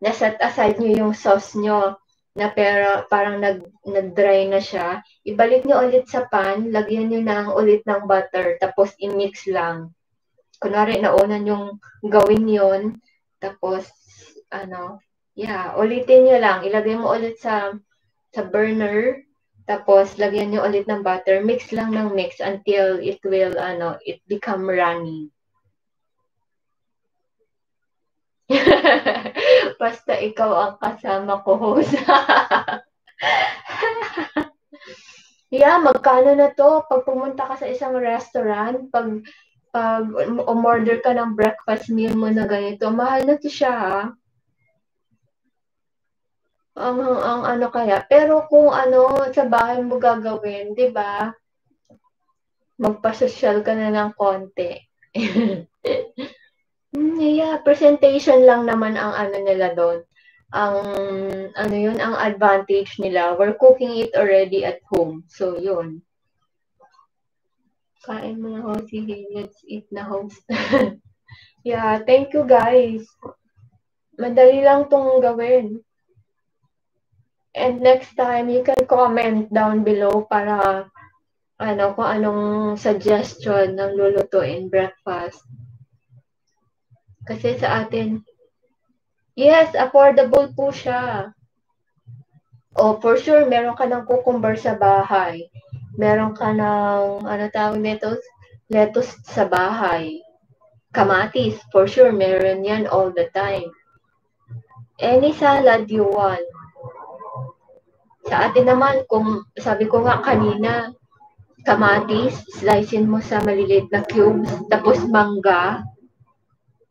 naset aside nyo yung sauce nyo, na pero parang nag, nag-dry na siya, ibalik nyo ulit sa pan, lagyan nyo ng ulit ng butter, tapos i-mix lang kunwari nauna yung gawin yon tapos ano yeah ulitin niyo lang ilagay mo ulit sa sa burner tapos lagyan niyo ulit ng butter mix lang ng mix until it will ano it become runny Basta ikaw ang kasama ko, host. yeah, magkano na to? Pag pumunta ka sa isang restaurant, pag pag umorder ka ng breakfast meal mo na ganito, mahal na to siya ha. Ang, ang, ang ano kaya. Pero kung ano, sa bahay mo gagawin, di ba? Magpa-social ka na ng konti. Hmm, yeah, presentation lang naman ang ano nila doon. Ang ano yun, ang advantage nila. We're cooking it already at home. So, yun. Kain mo na ho. Sige, let's eat na host. yeah, thank you guys. Madali lang tong gawin. And next time, you can comment down below para ano, kung anong suggestion ng lulutuin breakfast. Kasi sa atin, yes, affordable po siya. Oh, for sure, meron ka ng cucumber sa bahay meron ka ng, ano tawag nito, lettuce sa bahay. Kamatis, for sure, meron yan all the time. Any salad you want. Sa atin naman, kung sabi ko nga kanina, kamatis, slicein mo sa maliliit na cubes, tapos mangga,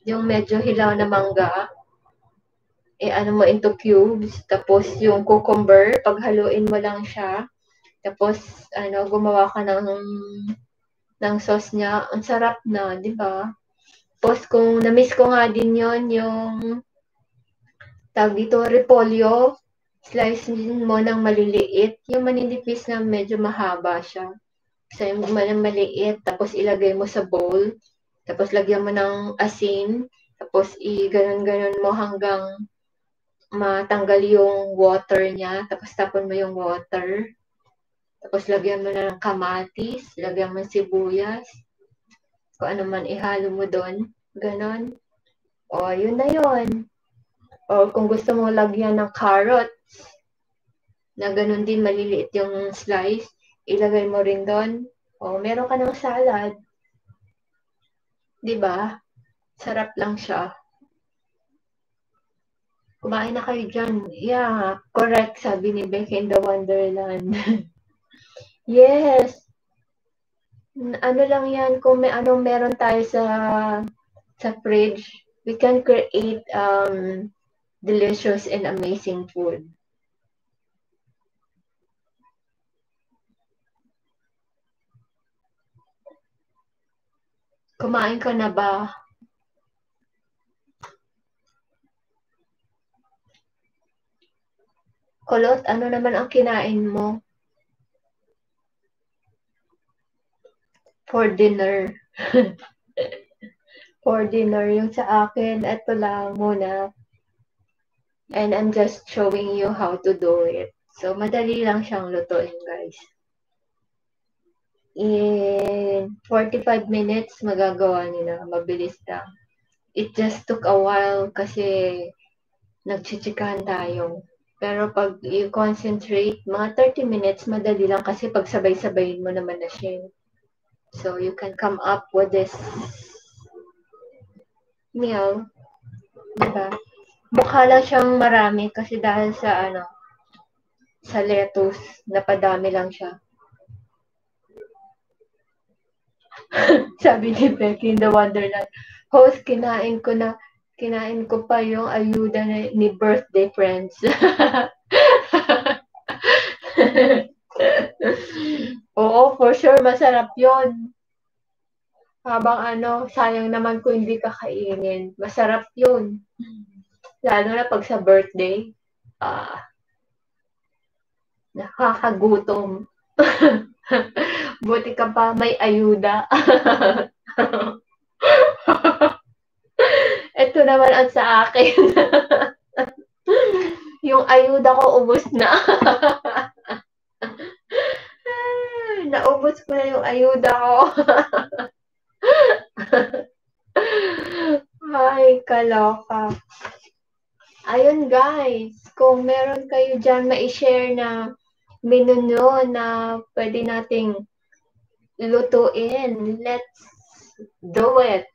yung medyo hilaw na mangga, eh ano mo into cubes, tapos yung cucumber, paghaluin mo lang siya, tapos, ano, gumawa ka ng, ng sauce niya. Ang sarap na, di ba? Tapos, kung na-miss ko nga din yon yung tawag dito, repolyo, slice mo ng maliliit. Yung maninipis na medyo mahaba siya. Sa'yo mo ng maliit, tapos ilagay mo sa bowl. Tapos, lagyan mo ng asin. Tapos, i-ganon-ganon mo hanggang matanggal yung water niya. Tapos, tapon mo yung water. Tapos lagyan mo na ng kamatis, lagyan mo ng sibuyas. Kung ano man ihalo mo doon. Ganon. O, yun na yun. O kung gusto mo lagyan ng carrots, na ganun din maliliit yung slice, ilagay mo rin doon. O, meron ka ng salad. ba? Sarap lang siya. Kumain na kayo dyan. Yeah, correct, sabi ni Becky in the Wonderland. Yes. Ano lang yan, kung may anong meron tayo sa sa fridge, we can create um, delicious and amazing food. Kumain ka na ba? Kulot, ano naman ang kinain mo? for dinner. for dinner. Yung sa akin, ito lang muna. And I'm just showing you how to do it. So, madali lang siyang lutuin, guys. In 45 minutes, magagawa nila. Mabilis lang. It just took a while kasi nagchichikahan tayo. Pero pag you concentrate, mga 30 minutes, madali lang kasi pag sabay-sabayin mo naman na siya. So, you can come up with this meal. Diba? Mukha lang siyang marami kasi dahil sa ano, sa lettuce, napadami lang siya. Sabi ni Becky in the Wonderland, host, kinain ko na, kinain ko pa yung ayuda na, ni birthday friends. Oo, for sure, masarap yon Habang ano, sayang naman kung hindi kakainin. Masarap yun. Lalo na pag sa birthday. Ah, nakakagutom. Buti ka pa may ayuda. Ito naman ang sa akin. yung ayuda ko ubos na. Naubos ko na yung ayuda ko. Ay, kaloka. Ayun guys, kung meron kayo dyan ma-share na menu nyo na pwede nating lutuin. Let's do it.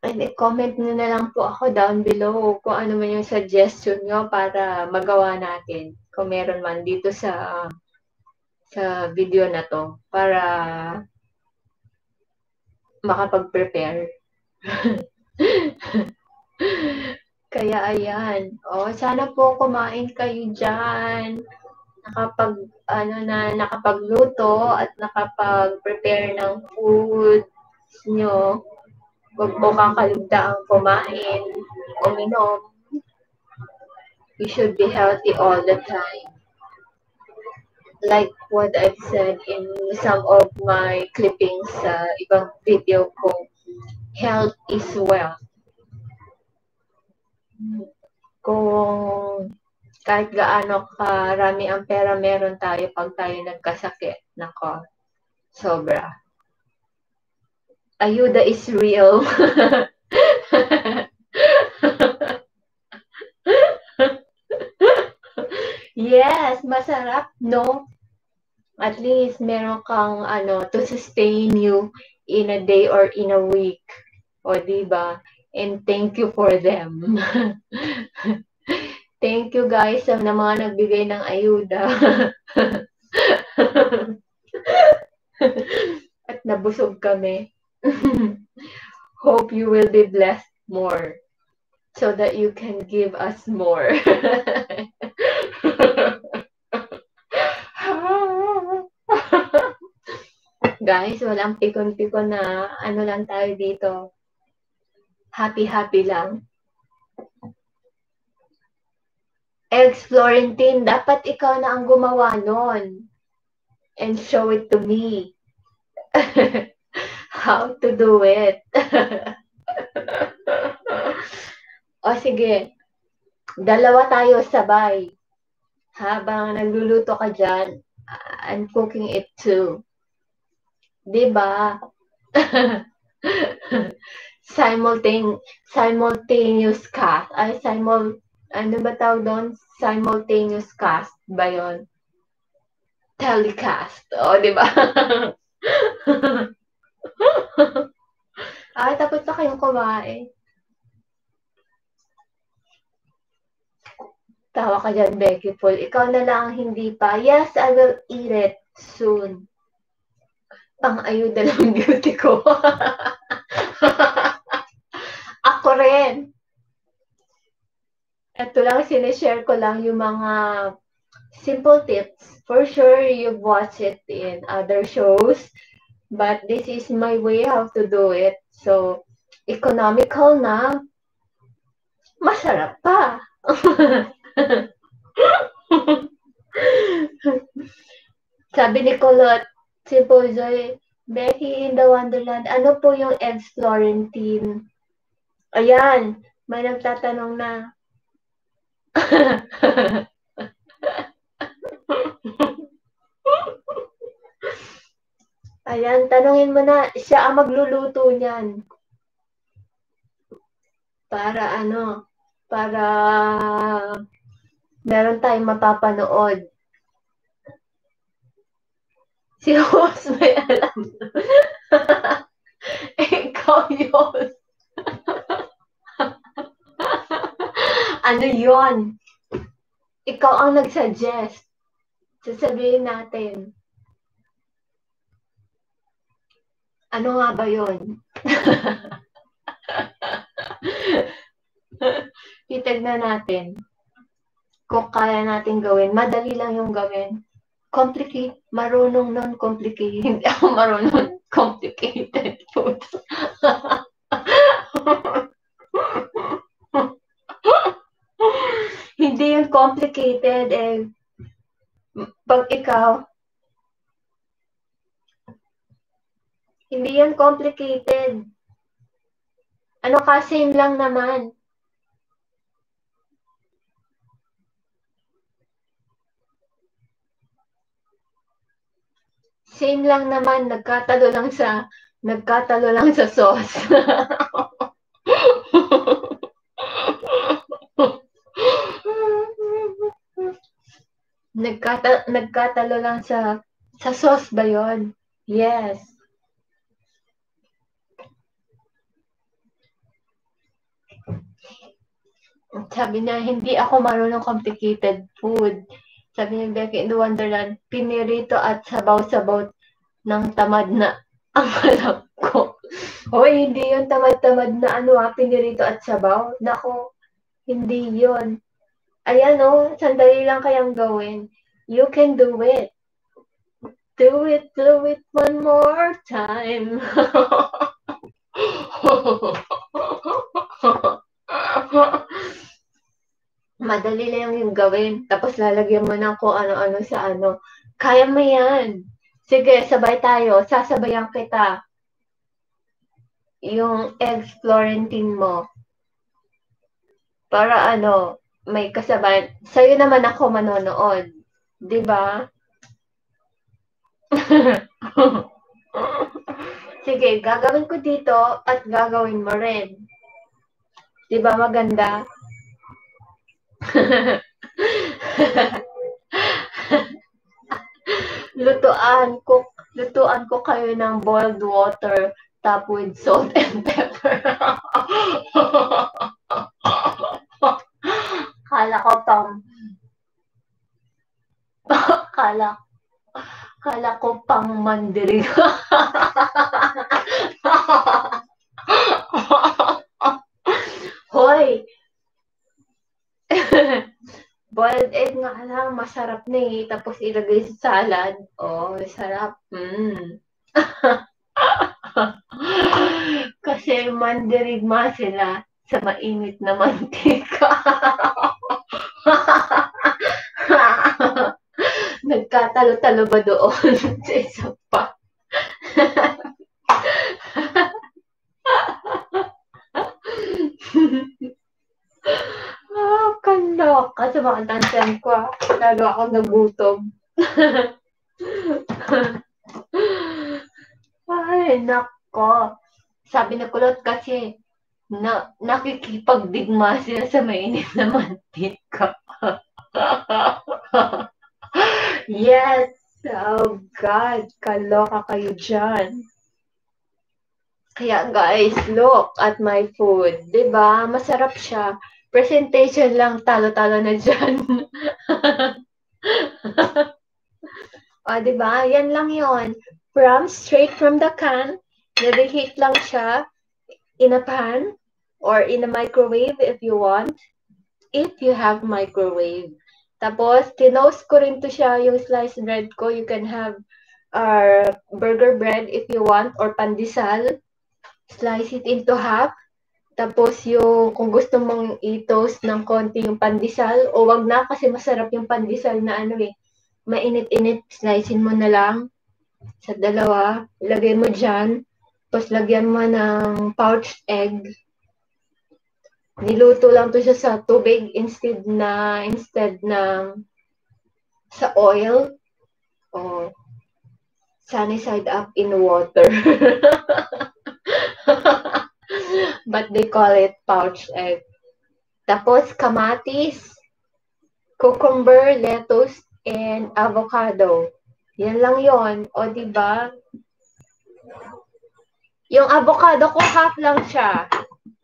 And comment nyo na lang po ako down below kung ano man yung suggestion nyo para magawa natin. Kung meron man dito sa sa video na to para makapag-prepare. Kaya ayan. O, oh, sana po kumain kayo dyan nakapag ano na nakapagluto at nakapag-prepare ng food nyo. Huwag po kakaligtaang kumain, uminom. You should be healthy all the time. Like what I've said in some of my clippings sa uh, ibang video ko, health is wealth. Kung kahit gaano karami ang pera meron tayo pag tayo nagkasakit. Nako, sobra. Ayuda is real. yes, masarap, no? At least meron kang ano to sustain you in a day or in a week. O, di ba? And thank you for them. Thank you guys sa mga nagbigay ng ayuda. At nabusog kami. Hope you will be blessed more so that you can give us more. Guys, walang pikon-pikon na ano lang tayo dito. Happy-happy lang. Eggs Florentine, dapat ikaw na ang gumawa nun. And show it to me. How to do it. o sige, dalawa tayo sabay. Habang nagluluto ka dyan, I'm cooking it too. Diba? Simultane simultaneous cast. Ay, simul ano ba tawag doon? Simultaneous cast ba yun? Telecast. O, oh, di ba? Ay, tapos na kayong kumain. Tawa ka dyan, Becky Paul. Ikaw na lang hindi pa. Yes, I will eat it soon. Pang-ayuda lang beauty ko. Ako rin ito lang, sinishare ko lang yung mga simple tips. For sure, you've watched it in other shows. But this is my way how to do it. So, economical na. Masarap pa. Sabi ni Colot, si Bozoy, Becky in the Wonderland, ano po yung eggs Florentine? Ayan, may nagtatanong na, Ayan, tanungin mo na, siya ang magluluto niyan. Para ano, para meron tayong mapapanood. Si Rose may alam. Ikaw yun. Ano yon? Ikaw ang nag-suggest. Sasabihin natin. Ano nga ba yon? Titignan natin kung kaya natin gawin. Madali lang yung gawin. Complicate. Marunong nun complicated. Ako marunong complicated food. Yung complicated eh. Pag ikaw, hindi yan complicated. Ano ka, same lang naman. Same lang naman, nagkatalo lang sa nagkatalo lang sa sauce. Nagkata nagkatalo lang sa sa sauce ba 'yon? Yes. Sabi niya, hindi ako marunong complicated food. Sabi ni Becky in the Wonderland, pinirito at sabaw-sabaw ng tamad na ang alam ko. Hoy, hindi yun tamad-tamad na ano ha, pinirito at sabaw. Nako, hindi yun. Ayan o, oh, sandali lang kayang gawin. You can do it. Do it, do it one more time. Madali lang yung gawin. Tapos lalagyan mo ng kung ano-ano sa ano. Kaya mo yan. Sige, sabay tayo. Sasabayan kita. Yung eggs Florentine mo. Para ano, may kasabay. Sa'yo naman ako manonood. Di ba? Sige, gagawin ko dito at gagawin mo rin. Di ba maganda? lutuan ko lutuan ko kayo ng boiled water top with salt and pepper. Kala ko pang kala kala ko pang mandirig. Hoy, Boiled egg nga lang, masarap na eh. Tapos ilagay sa salad. Oh, sarap. Mm. Kasi mandirigma sila sa mainit na mantika. Nagkatalo-talo ba doon sa isa pa? Kasi baka tantiyan ko, ah. lalo ako nagutom. Ay, nako. Sabi na kulot kasi, na, nakikipagdigma sila sa mainit na mantika. yes! Oh God, kaloka kayo dyan. Kaya guys, look at my food. ba? Masarap siya presentation lang, talo-talo na dyan. o, di ba? Yan lang yon From, straight from the can, nire-heat lang siya in a pan or in a microwave if you want. If you have microwave. Tapos, tinost ko rin to siya yung sliced bread ko. You can have our uh, burger bread if you want or pandesal. Slice it into half tapos yung kung gusto mong i-toast ng konti yung pandesal o wag na kasi masarap yung pandesal na ano eh. Mainit-init, slicein mo na lang sa dalawa. Ilagay mo dyan. Tapos lagyan mo ng pouched egg. Niluto lang to siya sa tubig instead na instead ng sa oil. O sunny side up in water. But they call it pouch egg. Tapos kamatis, cucumber, lettuce, and avocado. Yan lang yon O, di ba? Yung avocado ko, half lang siya.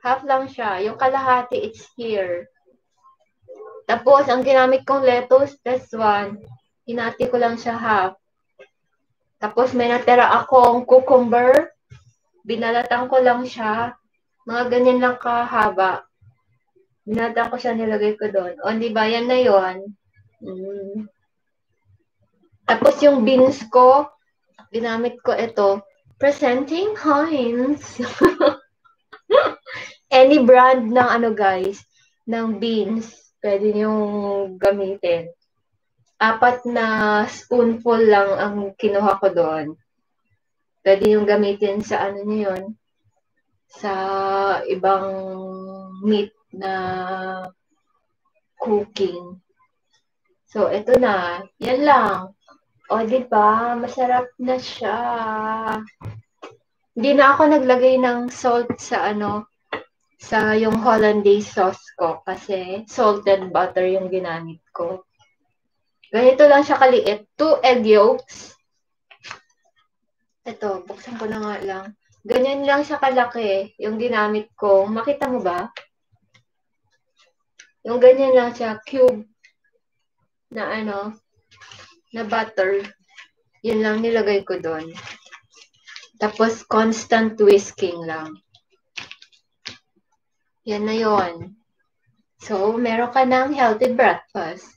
Half lang siya. Yung kalahati, it's here. Tapos, ang ginamit kong lettuce, this one, hinati ko lang siya half. Tapos, may natira akong cucumber. Binalatan ko lang siya. Mga ganyan lang kahaba. Binalatan ko siya, nilagay ko doon. O, di ba? Yan na yon. Mm. Tapos, yung beans ko, ginamit ko ito. Presenting Heinz. Any brand ng ano guys, ng beans pwede niyong gamitin. Apat na spoonful lang ang kinuha ko doon. Pwede niyong gamitin sa ano niyo yun, sa ibang meat na cooking. So, ito na. Yan lang. O, di ba? Masarap na siya. Hindi na ako naglagay ng salt sa ano, sa yung hollandaise sauce ko kasi salted butter yung ginamit ko. Ganito lang siya kaliit. Two egg yolks. Ito, buksan ko na nga lang. Ganyan lang siya kalaki yung ginamit ko. Makita mo ba? Yung ganyan lang siya, cube na ano, na butter. Yun lang nilagay ko doon. Tapos, constant whisking lang. Yan na yon. So, meron ka ng healthy breakfast.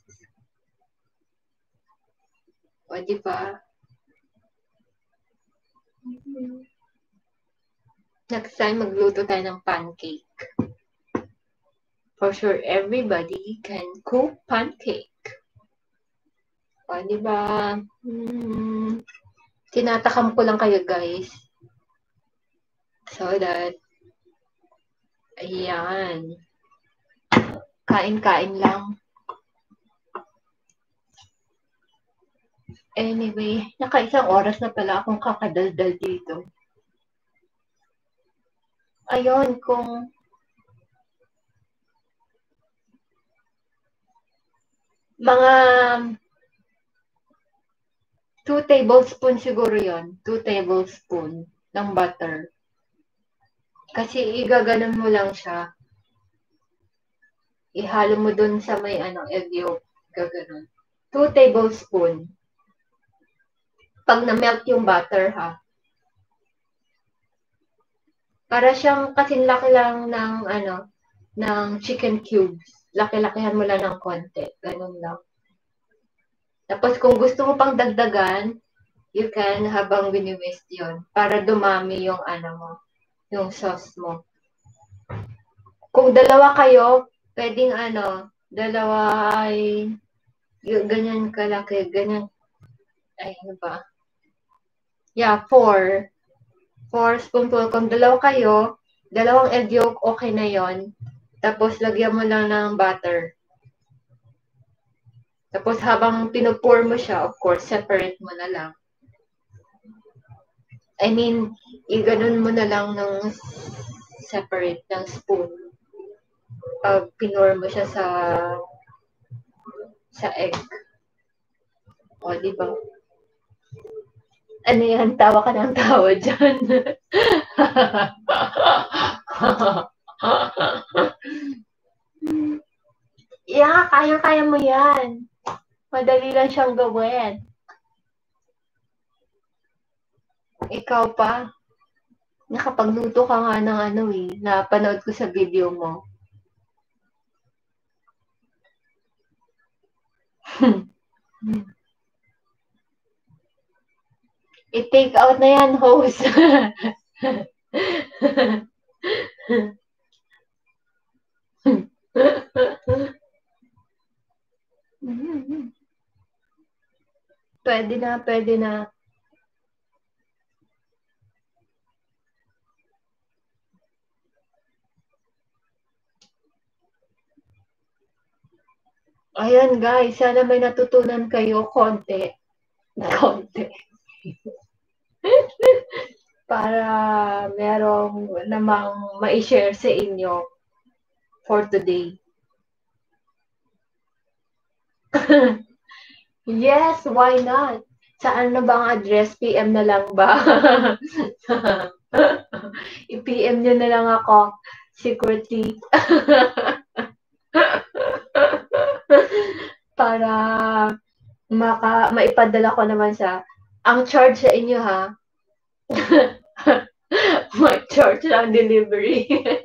O, di ba? Next time, magluto tayo ng pancake. For sure, everybody can cook pancake. O, di ba? Hmm, tinatakam ko lang kayo, guys. So that Ayan. Kain-kain lang. Anyway, nakaisang oras na pala akong kakadaldal dito. Ayun, kung mga 2 tablespoon siguro yon 2 tablespoon ng butter. Kasi igaganon mo lang siya. Ihalo mo dun sa may ano, egg yolk. Gaganon. 2 tablespoon. Pag na-melt yung butter, ha. Para siyang kasing laki lang ng ano, ng chicken cubes. Laki-lakihan mo lang ng konti. Ganun lang. Tapos kung gusto mo pang dagdagan, you can habang biniwist yun para dumami yung ano mo, yung sauce mo. Kung dalawa kayo, pwedeng ano, dalawa ay yung ganyan kalaki, ganyan, ay ano ba? Yeah, four. Four spoonful. Kung dalawa kayo, dalawang egg yolk, okay na yon. Tapos, lagyan mo lang ng butter. Tapos, habang pinupour mo siya, of course, separate mo na lang. I mean, i-ganon mo na lang ng separate ng spoon. Pag pinor mo siya sa sa egg. O, di ba? Ano yan? Tawa ka ng tawa dyan. yeah, kaya-kaya mo yan. Madali lang siyang gawin. Ikaw pa, nakapagluto ka nga ng ano eh, napanood ko sa video mo. I-take out na yan, host. pwede na, pwede na. Ayan guys, sana may natutunan kayo konti. Konti. para merong namang ma-share sa inyo for today. yes, why not? Saan na ba ang address? PM na lang ba? I-PM nyo na lang ako. Secretly. Para maka, maipadala ko naman sa ang charge sa inyo ha. My charge ang delivery.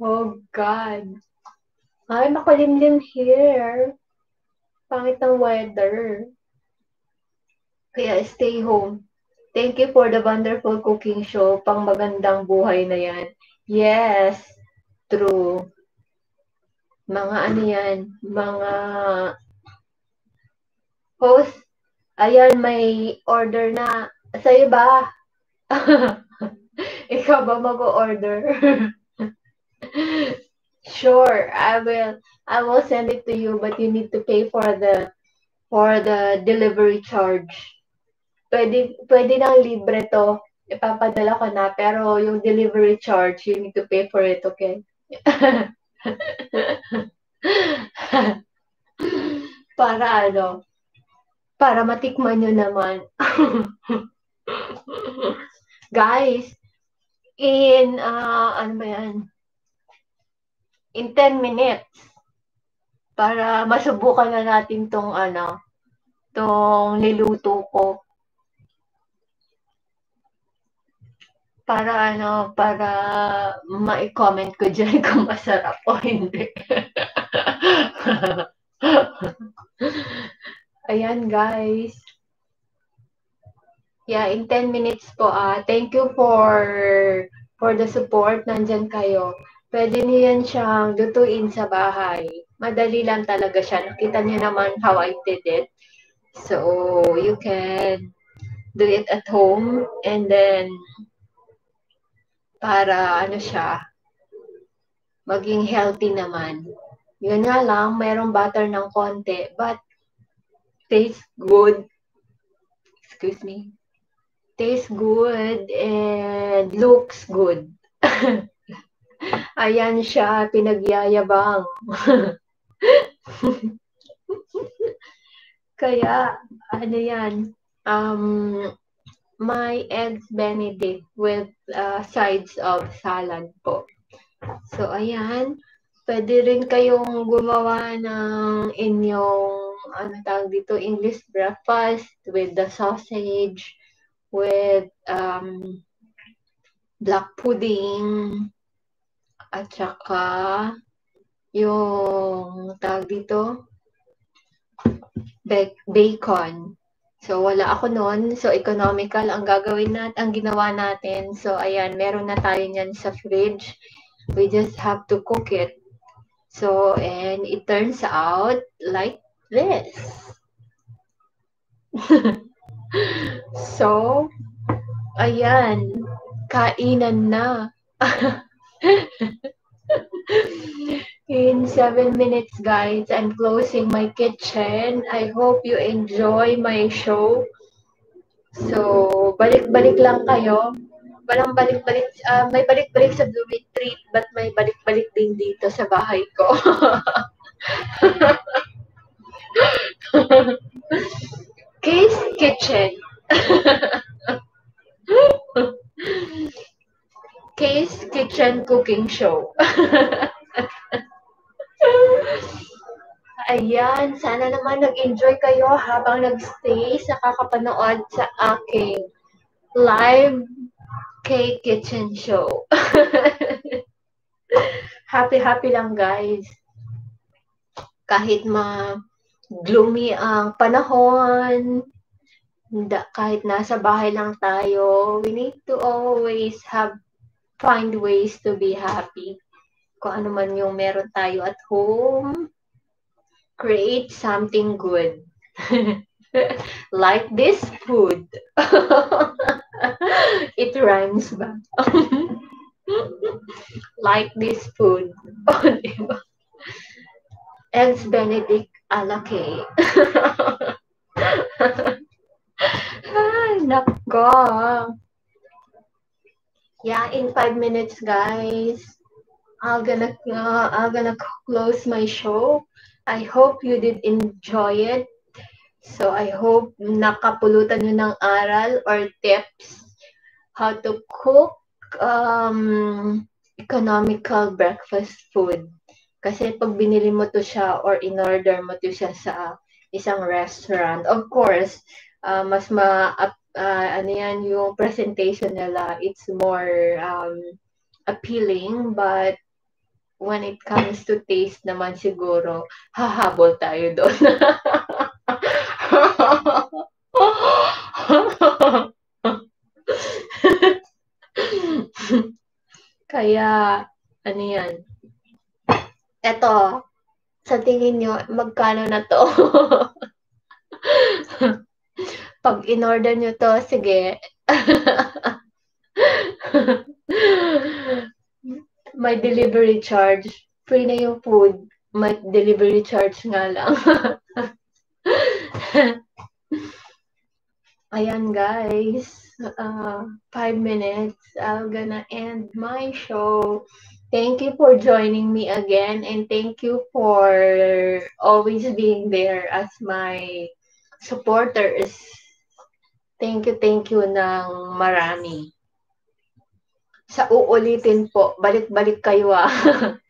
oh God. Ay, makulimlim here. Pangit ng weather. Kaya stay home. Thank you for the wonderful cooking show. Pang magandang buhay na yan. Yes, true. Mga ano yan, mga host, ayan, may order na. Sa'yo ba? Ikaw ba mag-order? sure, I will. I will send it to you, but you need to pay for the for the delivery charge. Pwede, pwede nang libre to. Ipapadala ko na, pero yung delivery charge, you need to pay for it, okay? para ano, para matikman nyo naman. Guys, in, uh, ano ba yan? In 10 minutes, para masubukan na natin tong ano, tong niluto ko. Para ano, para ma-comment ko dyan kung masarap o hindi. Ayan guys. Yeah, in 10 minutes po. Uh, thank you for for the support. Nandyan kayo. Pwede niyo yan siyang lutuin sa bahay. Madali lang talaga siya. Nakita niyo naman how I did it. So, you can do it at home and then para ano siya, maging healthy naman. Yun nga lang, mayroong butter ng konti, but tastes good. Excuse me. Tastes good and looks good. Ayan siya, pinagyayabang. Kaya, ano yan, um, my eggs benedict with uh, sides of salad po. So, ayan. Pwede rin kayong gumawa ng inyong, ano tawag dito, English breakfast with the sausage, with um, black pudding, at saka yung tawag dito, bacon. So, wala ako noon. So, economical ang gagawin natin, ang ginawa natin. So, ayan, meron na tayo niyan sa fridge. We just have to cook it. So, and it turns out like this. so, ayan, kainan na. In seven minutes, guys, I'm closing my kitchen. I hope you enjoy my show. So, balik-balik lang kayo walang balik-balik, uh, may balik-balik sa Blue Retreat, but may balik-balik din dito sa bahay ko. Case Kitchen. Case Kitchen Cooking Show. Ayan, sana naman nag-enjoy kayo habang nag-stay sa kakapanood sa aking live K Kitchen Show. Happy-happy lang guys. Kahit ma gloomy ang panahon, kahit nasa bahay lang tayo, we need to always have find ways to be happy. Kung ano man yung meron tayo at home, create something good. like this food. It rhymes ba? like this food. Oh, diba? Eggs Benedict a la Ay, nako. Yeah, in five minutes, guys. I'm gonna uh, I'm gonna close my show. I hope you did enjoy it. So I hope nakapulutan nyo ng aral or tips how to cook um, economical breakfast food. Kasi pag binili mo to siya or in-order mo to siya sa isang restaurant, of course, uh, mas ma uh, ano yan, yung presentation nila, it's more um, appealing, but when it comes to taste naman siguro, hahabol tayo doon. Kaya, ano yan? Eto, sa tingin nyo, magkano na to? Pag in-order nyo to, sige. May delivery charge. Free na yung food. May delivery charge nga lang. Ayan guys, uh, five minutes. I'm gonna end my show. Thank you for joining me again and thank you for always being there as my supporters. Thank you, thank you ng marami. Sa uulitin po, balik-balik kayo ah.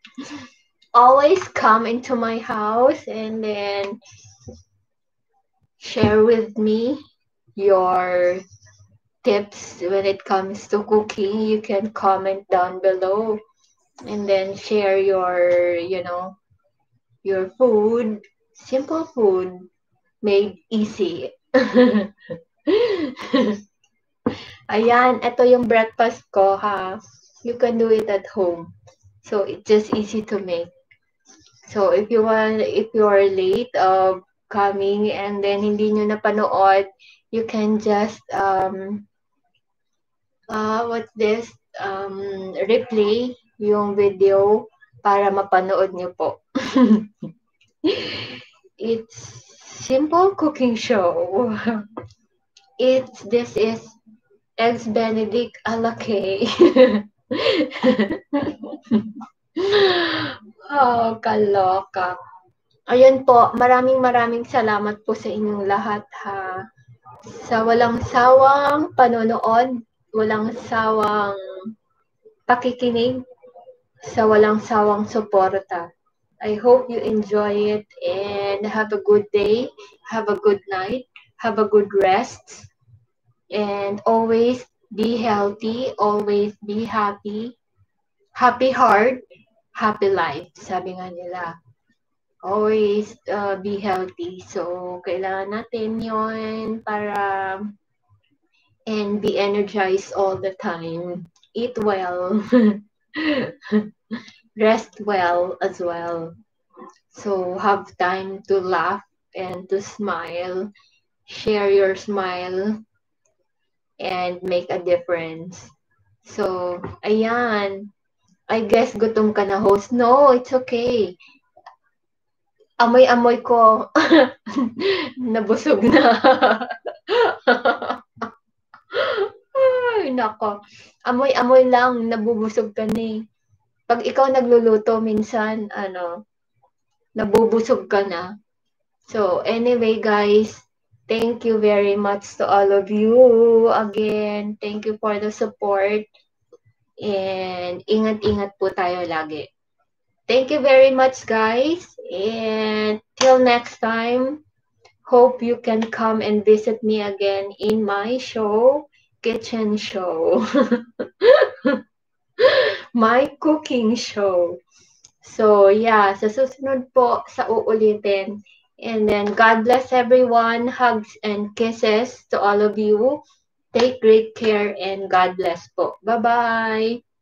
always come into my house and then share with me your tips when it comes to cooking. You can comment down below and then share your, you know, your food, simple food made easy. Ayan, ito yung breakfast ko ha. You can do it at home. So it's just easy to make. So if you want, if you are late of coming and then hindi nyo napanood, you can just um, uh, what's this? Um, replay yung video para mapanood nyo po. it's simple cooking show. It's this is Eggs Benedict a la K. oh, kaloka. Ayun po, maraming maraming salamat po sa inyong lahat ha. Sa walang sawang panonood, walang sawang pakikinig, sa walang sawang suporta. I hope you enjoy it and have a good day, have a good night, have a good rest and always be healthy, always be happy. Happy heart, happy life, sabi nga nila. Always uh, be healthy. So, kailangan natin yon para and be energized all the time. Eat well. Rest well as well. So, have time to laugh and to smile. Share your smile and make a difference. So, ayan. I guess gutom ka na host. No, it's okay. Amoy-amoy ko. Nabusog na. Ay, nako. Amoy-amoy lang, nabubusog ka ni. Pag ikaw nagluluto, minsan, ano, nabubusog ka na. So, anyway, guys, Thank you very much to all of you. Again, thank you for the support. And ingat-ingat po tayo lagi. Thank you very much, guys. And till next time, hope you can come and visit me again in my show, Kitchen Show. my cooking show. So, yeah, sa susunod po, sa uulitin, And then God bless everyone. Hugs and kisses to all of you. Take great care and God bless po. Bye-bye.